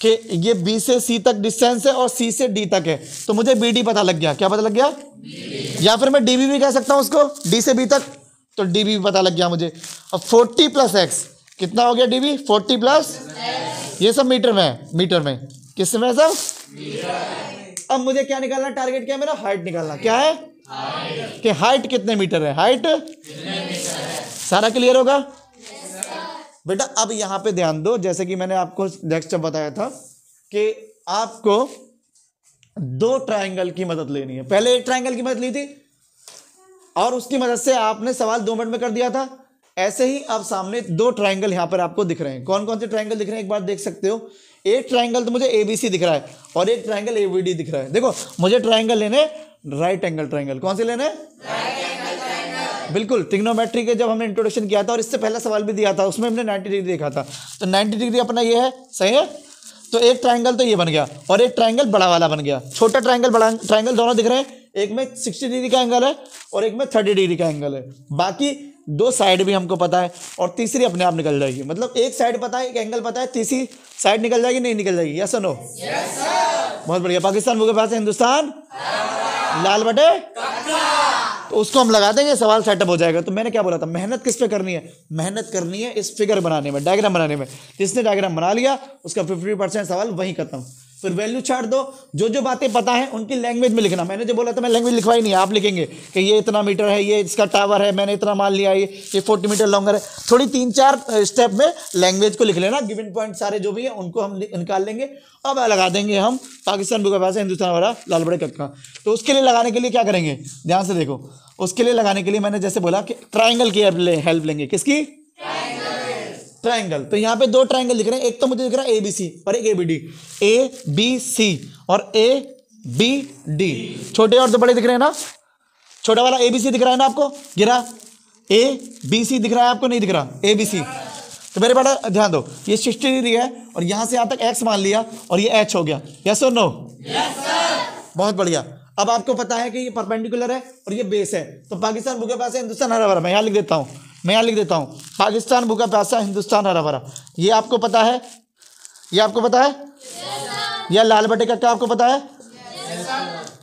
कि ये बी से सी तक डिस्टेंस है और सी से डी तक है। तो मुझे बी डी पता लग गया। क्या पता लग गया? या फिर मैं डी बी भी कह सकता हूँ उसको? डी से बी तक। तो डी बी पता लग गया मुझे। और फोर्टी प्लस एक्स कितना हो गया डी बी फोर्टी प्लस ये सब मीटर में है। मीटर में। किसमें सब? अब मुझे क्या निकालना टारगेट क्या है मेरा? हाइट निकालना। क्या है? कि हाइट कितने मीटर है? हाइट सारा क्लियर होगा? बेटा, अब यहाँ पे ध्यान दो, जैसे कि मैंने आपको नेक्स्ट बताया था कि आपको दो ट्रायंगल की मदद लेनी है। पहले एक ट्रायंगल की मदद ली थी, और उसकी मदद से आपने सवाल दो मिनट में कर दिया था। ऐसे ही अब सामने दो ट्रायंगल यहाँ पर आपको दिख रहे हैं। कौन कौन से ट्रायंगल दिख रहे हैं? एक बार देख सकते हो। एक ट्रायंगल तो मुझे एबीसी दिख रहा है, और एक ट्रायंगल एबीडी दिख रहा है। देखो, मुझे ट्रायंगल लेने राइट एंगल ट्रायंगल कौन से लेने? बिल्कुल टिग्नोमेट्री के जब हमने इंट्रोडक्शन किया था और इससे पहला सवाल भी दिया था, उसमें हमने 90 डिग्री देखा था। तो 90 डिग्री अपना ये है, सही है? तो एक ट्राइंगल तो ये बन गया और एक ट्राइंगल बड़ा वाला बन गया। छोटा ट्राइंगल बड़ा ट्राइंगल दोनों दिख रहे हैं। एक में 60 डिग्री का एंगल है और एक में 30 डिग्री का एंगल है। बाकी दो साइड भी हमको पता है और तीसरी अपने आप निकल जाएगी। मतलब एक साइड पता है एक एंगल पता है तीसरी साइड निकल जाएगी नहीं निकल जाएगी। यस नो बहुत बढ़िया। पाकिस्तान मुझे पास है हिंदुस्तान? लाल बटे? तो उसको हम लगा देंगे सवाल सेटअप हो जाएगा। तो मैंने क्या बोला था? मेहनत किस पे करनी है? मेहनत करनी है इस फिगर बनाने में डायग्राम बनाने में। जिसने डायग्राम बना लिया उसका फिफ्टी परसेंट सवाल वहीं खत्म। फिर वैल्यू छाड़ दो। जो जो बातें पता है, उनकी लैंग्वेज में लिखना। मैंने जो बोला था, मैं लैंग्वेज लिखवाई नहीं, आप लिखेंगे कि ये इतना मीटर है, ये इसका टावर है, मैंने इतना मान लिया, ये ये फोर्टी मीटर लॉन्गर है। थोड़ी तीन चार स्टेप में लैंग्वेज को लिख लेना। गिवन पॉइंट सारे जो भी है, उनको हम निकाल लेंगे। अब लगा देंगे हम पाकिस्तान बुक पास हिंदुस्तान वाला लाल बड़े कक्का तो उसके लिए लगाने के लिए क्या करेंगे? ध्यान से देखो। उसके लिए लगाने के लिए मैंने जैसे बोला कि ट्राइंगल की हेल्प लेंगे। किसकी? ट्राइंगल तो यहाँ पे दो ट्राइंगल दिख रहे हैं। एक तो मुझे दिख रहा है ए बी सी और एक A B D A B C और ए बी डी छोटे और तो बड़े दिख रहे हैं ना? छोटा वाला ए बी सी दिख रहा है ना आपको? गिरा ए बी सी दिख रहा है आपको? नहीं दिख रहा। ए बी सी तो मेरे बेटा ध्यान दो। ये सिक्सटी डिग्री है और यहाँ से यहाँ तक एक्स मान लिया और ये एच हो गया। यस और नो बहुत बढ़िया। अब आपको पता है कि ये परपेंडिकुलर है और ये बेस है। तो पाकिस्तान बुके पास है हिंदुस्तान हरा भरा मैं यहाँ लिख देता हूँ। मैं यहाँ लिख देता हूँ। पाकिस्तान बुका प्यासा हिंदुस्तान हरा भरा ये आपको पता है? ये आपको पता है? या लाल बटे का क्या आपको पता है?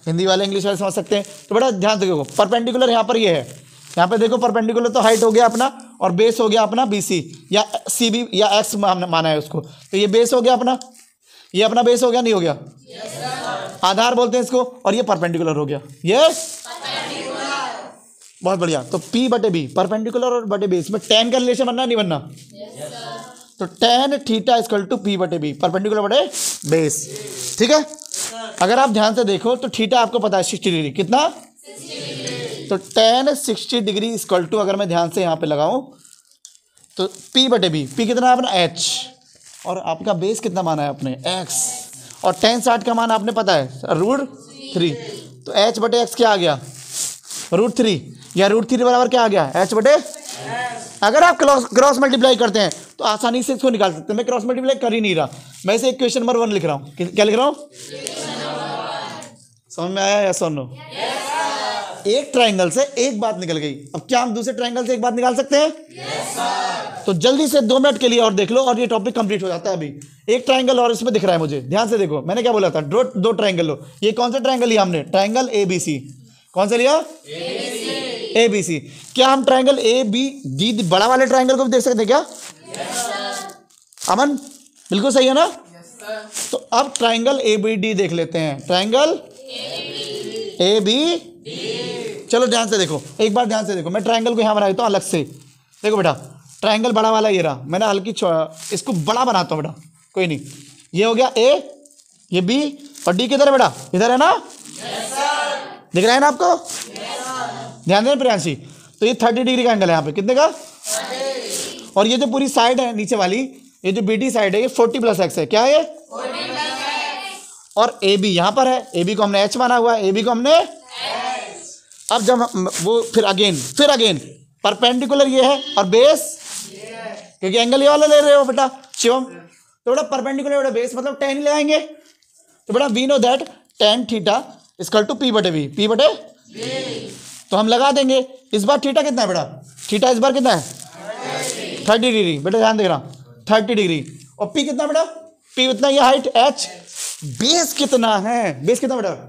हिंदी वाले इंग्लिश वाले समझ सकते हैं। तो बड़ा ध्यान से देखो परपेंडिकुलर यहाँ पर ये है। यहाँ पे देखो परपेंडिकुलर तो हाइट हो गया अपना और बेस हो गया अपना बी सी या सी बी या एक्स माना है उसको। तो ये बेस हो गया अपना? ये अपना बेस हो गया नहीं हो गया? आधार बोलते हैं इसको और ये परपेंडिकुलर हो गया। यस बहुत बढ़िया। तो पी बटे बी परपेंडिकुलर और बटे बेस में टेन का रिलेशन बनना नहीं बनना? तो tan theta equal to P बटे बी परपेंडिकुलर बटे बेस ठीक है? अगर आप ध्यान से देखो तो थीटा आपको पता है सिक्सटी डिग्री कितना? तो tan sixty degree equal to अगर मैं ध्यान से यहाँ पे लगाऊँ तो पी बटे बी पी कितना अपना? एच और आपका बेस कितना माना है अपने? एक्स और टेन साठ का मान आपने पता है? रूट थ्री तो एच बटे एक्स क्या आ गया? रूट थ्री या रूट थ्री बराबर क्या आ गया? एच बटे? अगर आप क्रॉस मल्टीप्लाई करते हैं तो आसानी से इसको निकाल सकते हैं। मैं क्रॉस मल्टीप्लाई कर ही नहीं रहा। मैं इसे क्वेश्चन नंबर वन लिख रहा हूँ। क्या लिख रहा हूँ? समझ में आया या सोनो एक ट्राइंगल से एक बात निकल गई। अब क्या हम दूसरे ट्राइंगल से एक बात निकाल सकते हैं? तो जल्दी से दो मिनट के लिए और देख लो और ये टॉपिक कंप्लीट हो जाता है अभी। एक ट्राइंगल और इसमें दिख रहा है मुझे। ध्यान से देखो। मैंने क्या बोला था? दो दो ट्राइंगल लो। ये कौन सा ट्राइंगल लिया हमने? ट्राइंगल ए बी सी कौन सा लिया? ए बी सी क्या हम ट्राइंगल ए बी डी बड़ा वाले ट्राइंगल को भी देख सकते हैं क्या? Yes, अमन बिल्कुल सही है ना? Yes, तो अब ट्राइंगल ए बी डी देख लेते हैं। ट्राइंगल ए बी चलो ध्यान से देखो। एक बार ध्यान से देखो। मैं ट्राइंगल को यहाँ बना देता हूँ अलग से। देखो बेटा ट्राइंगल बड़ा वाला ये रहा। मैंने हल्की इसको बड़ा बनाता हूँ बेटा। कोई नहीं। ये हो गया ए ये बी और डी किधर है बेटा? इधर है ना? Yes, दिख रहा है ना आपको? ध्यान देना प्रियांशी तो ये थर्टी डिग्री का एंगल है यहाँ पे। कितने का? और ये जो पूरी साइड है नीचे वाली, ये जो बी साइड है, ये फोर्टी प्लस एक्स है। क्या है ये? और ए बी यहाँ पर है। ए बी को हमने एच माना हुआ है। ए बी को हमने अब जब वो फिर अगेन फिर अगेन परपेंडिकुलर ये है और बेस क्योंकि एंगल ये वाला ले रहे हो बेटा, शिवम। तो बेटा परपेंडिकुलर बेटा बेस मतलब टेन ही लगाएँगे। तो बेटा we know that tan theta equal to P बटे बी पी बटे? तो हम लगा देंगे। इस बार थीटा कितना है बेटा? थीटा इस बार कितना है? Thirty degree. बेटा ध्यान देना थर्टी डिग्री। और पी कितना बेटा? पी उतना ये हाइट एच बेस कितना है? बेस कितना बेटा?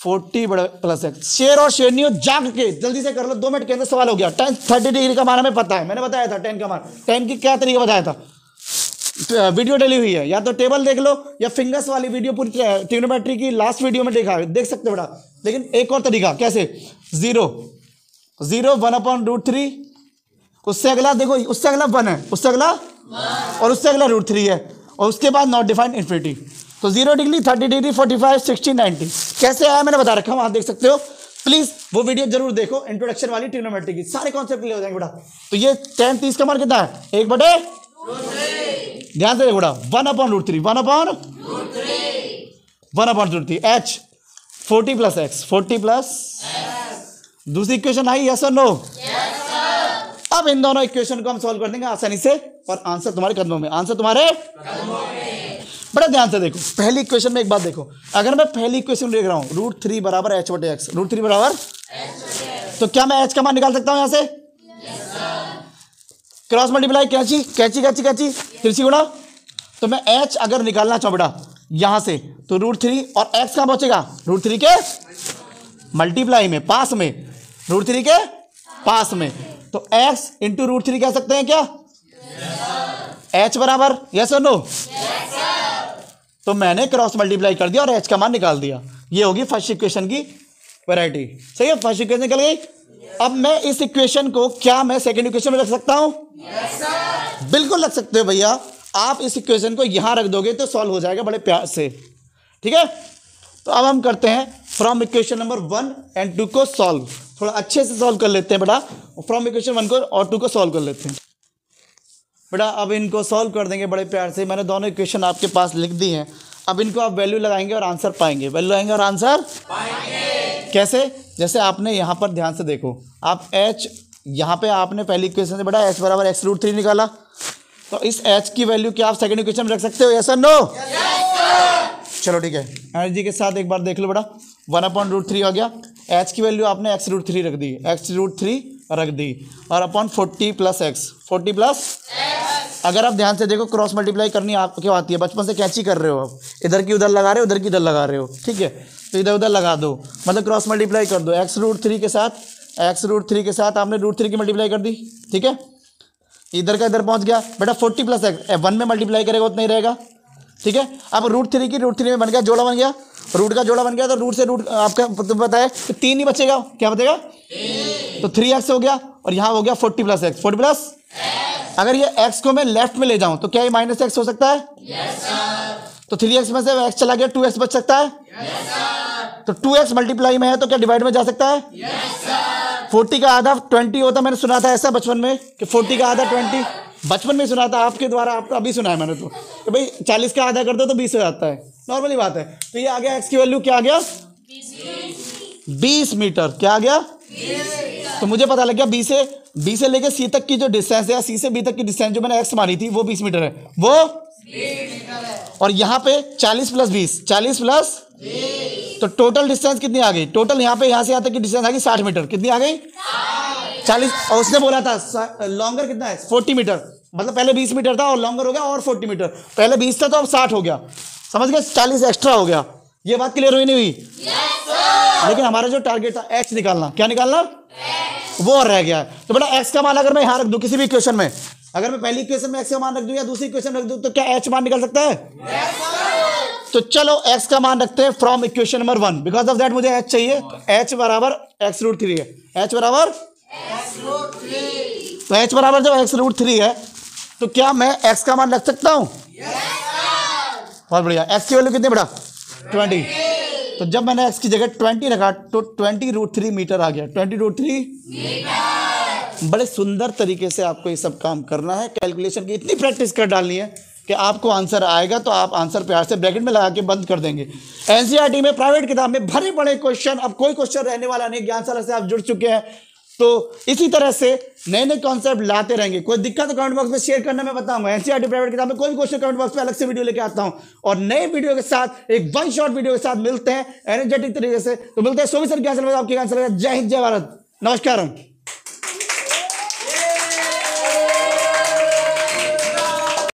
फोर्टी बड़ा प्लस एक्स शेर और शेरनी जाग के, जल्दी से कर लो। दो मिनट के अंदर सवाल हो गया। टेन थर्टी डिग्री का मान हमें पता है। मैंने बताया था टेन का मान। टेन की क्या तरीका बताया था? वीडियो डली हुई है। या तो टेबल देख लो, या फिंगर्स वाली वीडियो पूरी ट्रिग्नोमेट्री की लास्ट वीडियो में देखा, देख सकते हो बड़ा लेकिन एक और तरीका, कैसे? Zero zero one upon root three उससे अगला, देखो, उससे अगला वन है। उससे अगला और उससे अगला रूट थ्री है। और उसके बाद नॉट डिफाइंड इन्फिनिटी तो zero degree thirty degree forty five sixty ninety कैसे आया मैंने बता रखा हूँ, आप देख सकते हो। प्लीज़ वो वीडियो ज़रूर देखो इंट्रोडक्शन वाली ट्रिग्नोमेट्री की। सारे कॉन्सेप्ट क्लियर हो जाएँगे बेटा। तो ये टेन तीस का मान कितना है? एक बटे ध्यान से देखो one upon root three one upon one upon root three H forty plus X forty plus दूसरी इक्वेशन आई यस और नो अब इन दोनों इक्वेशन को हम सॉल्व कर देंगे आसानी से और आंसर तुम्हारे कदमों में। आंसर तुम्हारे बड़ा ध्यान से देखो। पहली इक्वेशन में एक बात देखो। अगर मैं पहली इक्वेशन देख रहा हूँ रूट थ्री बराबर एच बटे एक्स रूट थ्री बराबर? तो क्या मैं एच का मान निकाल सकता हूँ यहाँ से? क्रॉस मल्टीप्लाई कैची कैची कैची कैची तिरछी गुणा। तो मैं एच अगर निकालना चाहूँ बेटा, यहाँ से तो रूट थ्री और एक्स कहाँ पहुंचेगा? रूट थ्री के मल्टीप्लाई में पास में। रूट थ्री के पास में। तो एक्स इंटू रूट थ्री कह सकते हैं क्या? एच बराबर यस और नो तो मैंने क्रॉस मल्टीप्लाई कर दिया और एच का मान निकाल दिया। ये होगी फ़र्स्ट इक्वेशन की वैरायटी सही है? फ़र्स्ट इक्वेशन निकल गई। अब मैं इस इक्वेशन को क्या मैं सेकंड इक्वेशन में रख सकता हूँ? Yes, बिल्कुल रख सकते हो भैया। आप इस इक्वेशन को यहाँ रख दोगे तो सॉल्व हो जाएगा बड़े प्यार से। ठीक है? तो अब हम करते हैं from equation number one and two को सॉल्व थोड़ा अच्छे से सॉल्व कर लेते हैं बेटा। फ्रॉम इक्वेशन वन को और टू को सॉल्व कर लेते हैं। बेटा अब इनको सॉल्व कर देंगे बड़े प्यार से। मैंने दोनों इक्वेशन आपके पास लिख दी हैं। अब इनको आप वैल्यू लगाएँगे और आंसर पाएँगे। वैल्यू लगाएँगे और आंसर पाएँगे। कैसे? जैसे आपने यहाँ पर ध्यान से देखो। आप एच यहाँ पे आपने पहली इक्वेशन से बड़ा एच बराबर एक्स रूट थ्री निकाला। तो इस एच की वैल्यू क्या आप सेकंड इक्वेशन में रख सकते हो ऐसा नो चलो ठीक है। एनर्जी के साथ एक बार देख लो बड़ा। वन अपॉन रूट थ्री हो गया। एच की वैल्यू आपने एक्स रूट थ्री रख दी। एक्स रूट थ्री रख दी। और upon forty plus X forty plus अगर आप ध्यान से देखो क्रॉस मल्टीप्लाई करनी आप क्यों आती है? बचपन से कैची कर रहे हो आप। इधर की उधर लगा रहे हो, उधर की इधर लगा रहे हो। ठीक है? तो इधर उधर लगा दो। मतलब क्रॉस मल्टीप्लाई कर दो। एक्स रूट थ्री के साथ एक्स रूट थ्री के साथ आपने रूट थ्री की मल्टीप्लाई कर दी ठीक है? इधर का इधर पहुँच गया। बेटा फोर्टी प्लस एक्स वन में मल्टीप्लाई करेगा उतना ही रहेगा ठीक है? अब रूट थ्री की रूट थ्री में बन गया जोड़ा बन गया। रूट का जोड़ा बन गया तो रूट से रूट आपका तो बताया तो तीन ही बचेगा। क्या बचेगा? तो थ्री एक्स हो गया और यहाँ हो गया forty plus X forty plus अगर ये एक्स को मैं लेफ़्ट में ले जाऊँ तो क्या ये माइनस एक्स हो सकता है? yes, तो थ्री एक्स में से एक्स चला गया टू एक्स बच सकता है? Yes, तो टू एक्स मल्टीप्लाई में है तो क्या डिवाइड में जा सकता है? फोर्टी का आधा ट्वेंटी होता मैंने सुना था ऐसा बचपन में कि फोर्टी का आधा ट्वेंटी। बचपन में सुना था आपके द्वारा आपको अभी सुना है मैंने तो। कि भाई चालीस का आधा कर दो तो बीस हो जाता है। नॉर्मली बात है। तो ये आ गया एक्स की वैल्यू क्या आ गया? बीस मीटर। क्या आ गया? तो मुझे पता लग गया बी से बी से लेके सी तक की जो डिस्टेंस है सी से बी तक की डिस्टेंस जो मैंने एक्स मारी थी वो बीस मीटर है। वो? और यहाँ पे चालीस प्लस बीस चालीस प्लस तो टोटल डिस्टेंस कितनी आ गई? टोटल यहाँ पे यहाँ से यहाँ तक की डिस्टेंस आ गई साठ मीटर। कितनी आ गई? चालीस। और उसने बोला था लॉन्गर कितना है? Forty meter. मतलब पहले बीस मीटर था और लॉन्गर हो गया और फोर्टी मीटर। पहले बीस था तो अब साठ हो गया। समझ गए? चालीस एक्स्ट्रा हो गया। ये बात क्लियर हुई नहीं हुई? Yes, लेकिन हमारा जो टारगेट था एक्स निकालना। क्या निकालना? X. वो रह गया। है तो बेटा एक्स का मान अगर मैं यहाँ रख दूँ किसी भी इक्वेशन में अगर मैं पहली इक्वेशन में एक्स का मान रख दूँ या दूसरी इक्वेशन रख दूँ तो क्या एच मान निकल सकता है? Yes, तो चलो एक्स का मान रखते हैं from equation number one because of that मुझे एच चाहिए. एच बराबर एक्स रूट थ्री है. एच बराबर तो एच बराबर जब एक्स रूट थ्री है तो क्या मैं एक्स का मान रख सकता हूँ? बहुत बढ़िया. एक्स की वैल्यू कितनी बड़ा? ट्वेंटी तो जब मैंने एक्स की जगह ट्वेंटी रखा तो ट्वेंटी रूट थ्री मीटर आ गया. ट्वेंटी रूट थ्री बड़े सुंदर तरीके से आपको ये सब काम करना है. कैलकुलेशन की इतनी प्रैक्टिस कर डालनी है. कि आपको आंसर आएगा तो आप आंसर प्यार से ब्रैकेट में लगा के बंद कर देंगे। एनसीईआरटी में, प्राइवेट किताब में भरे बड़े क्वेश्चन, अब कोई क्वेश्चन रहने वाला नहीं, ज्ञानशाला से आप जुड़ चुके हैं। तो इसी तरह से नए नए कॉन्सेप्ट लाते रहेंगे। कोई दिक्कत तो कमेंट बॉक्स में शेयर करना मैं बताऊँगा। एनसीआरटी प्राइवेट किताब में कोई क्वेश्चन कमेंट बॉक्स में अलग से वीडियो लेके आता हूँ। और नए वीडियो के साथ, एक वन शॉट वीडियो के साथ मिलते हैं एनर्जेटिक तरीके से। तो मिलते हैं सोमी सर क्या आपके आंसर जय हिंद, जय भारत। नमस्कार।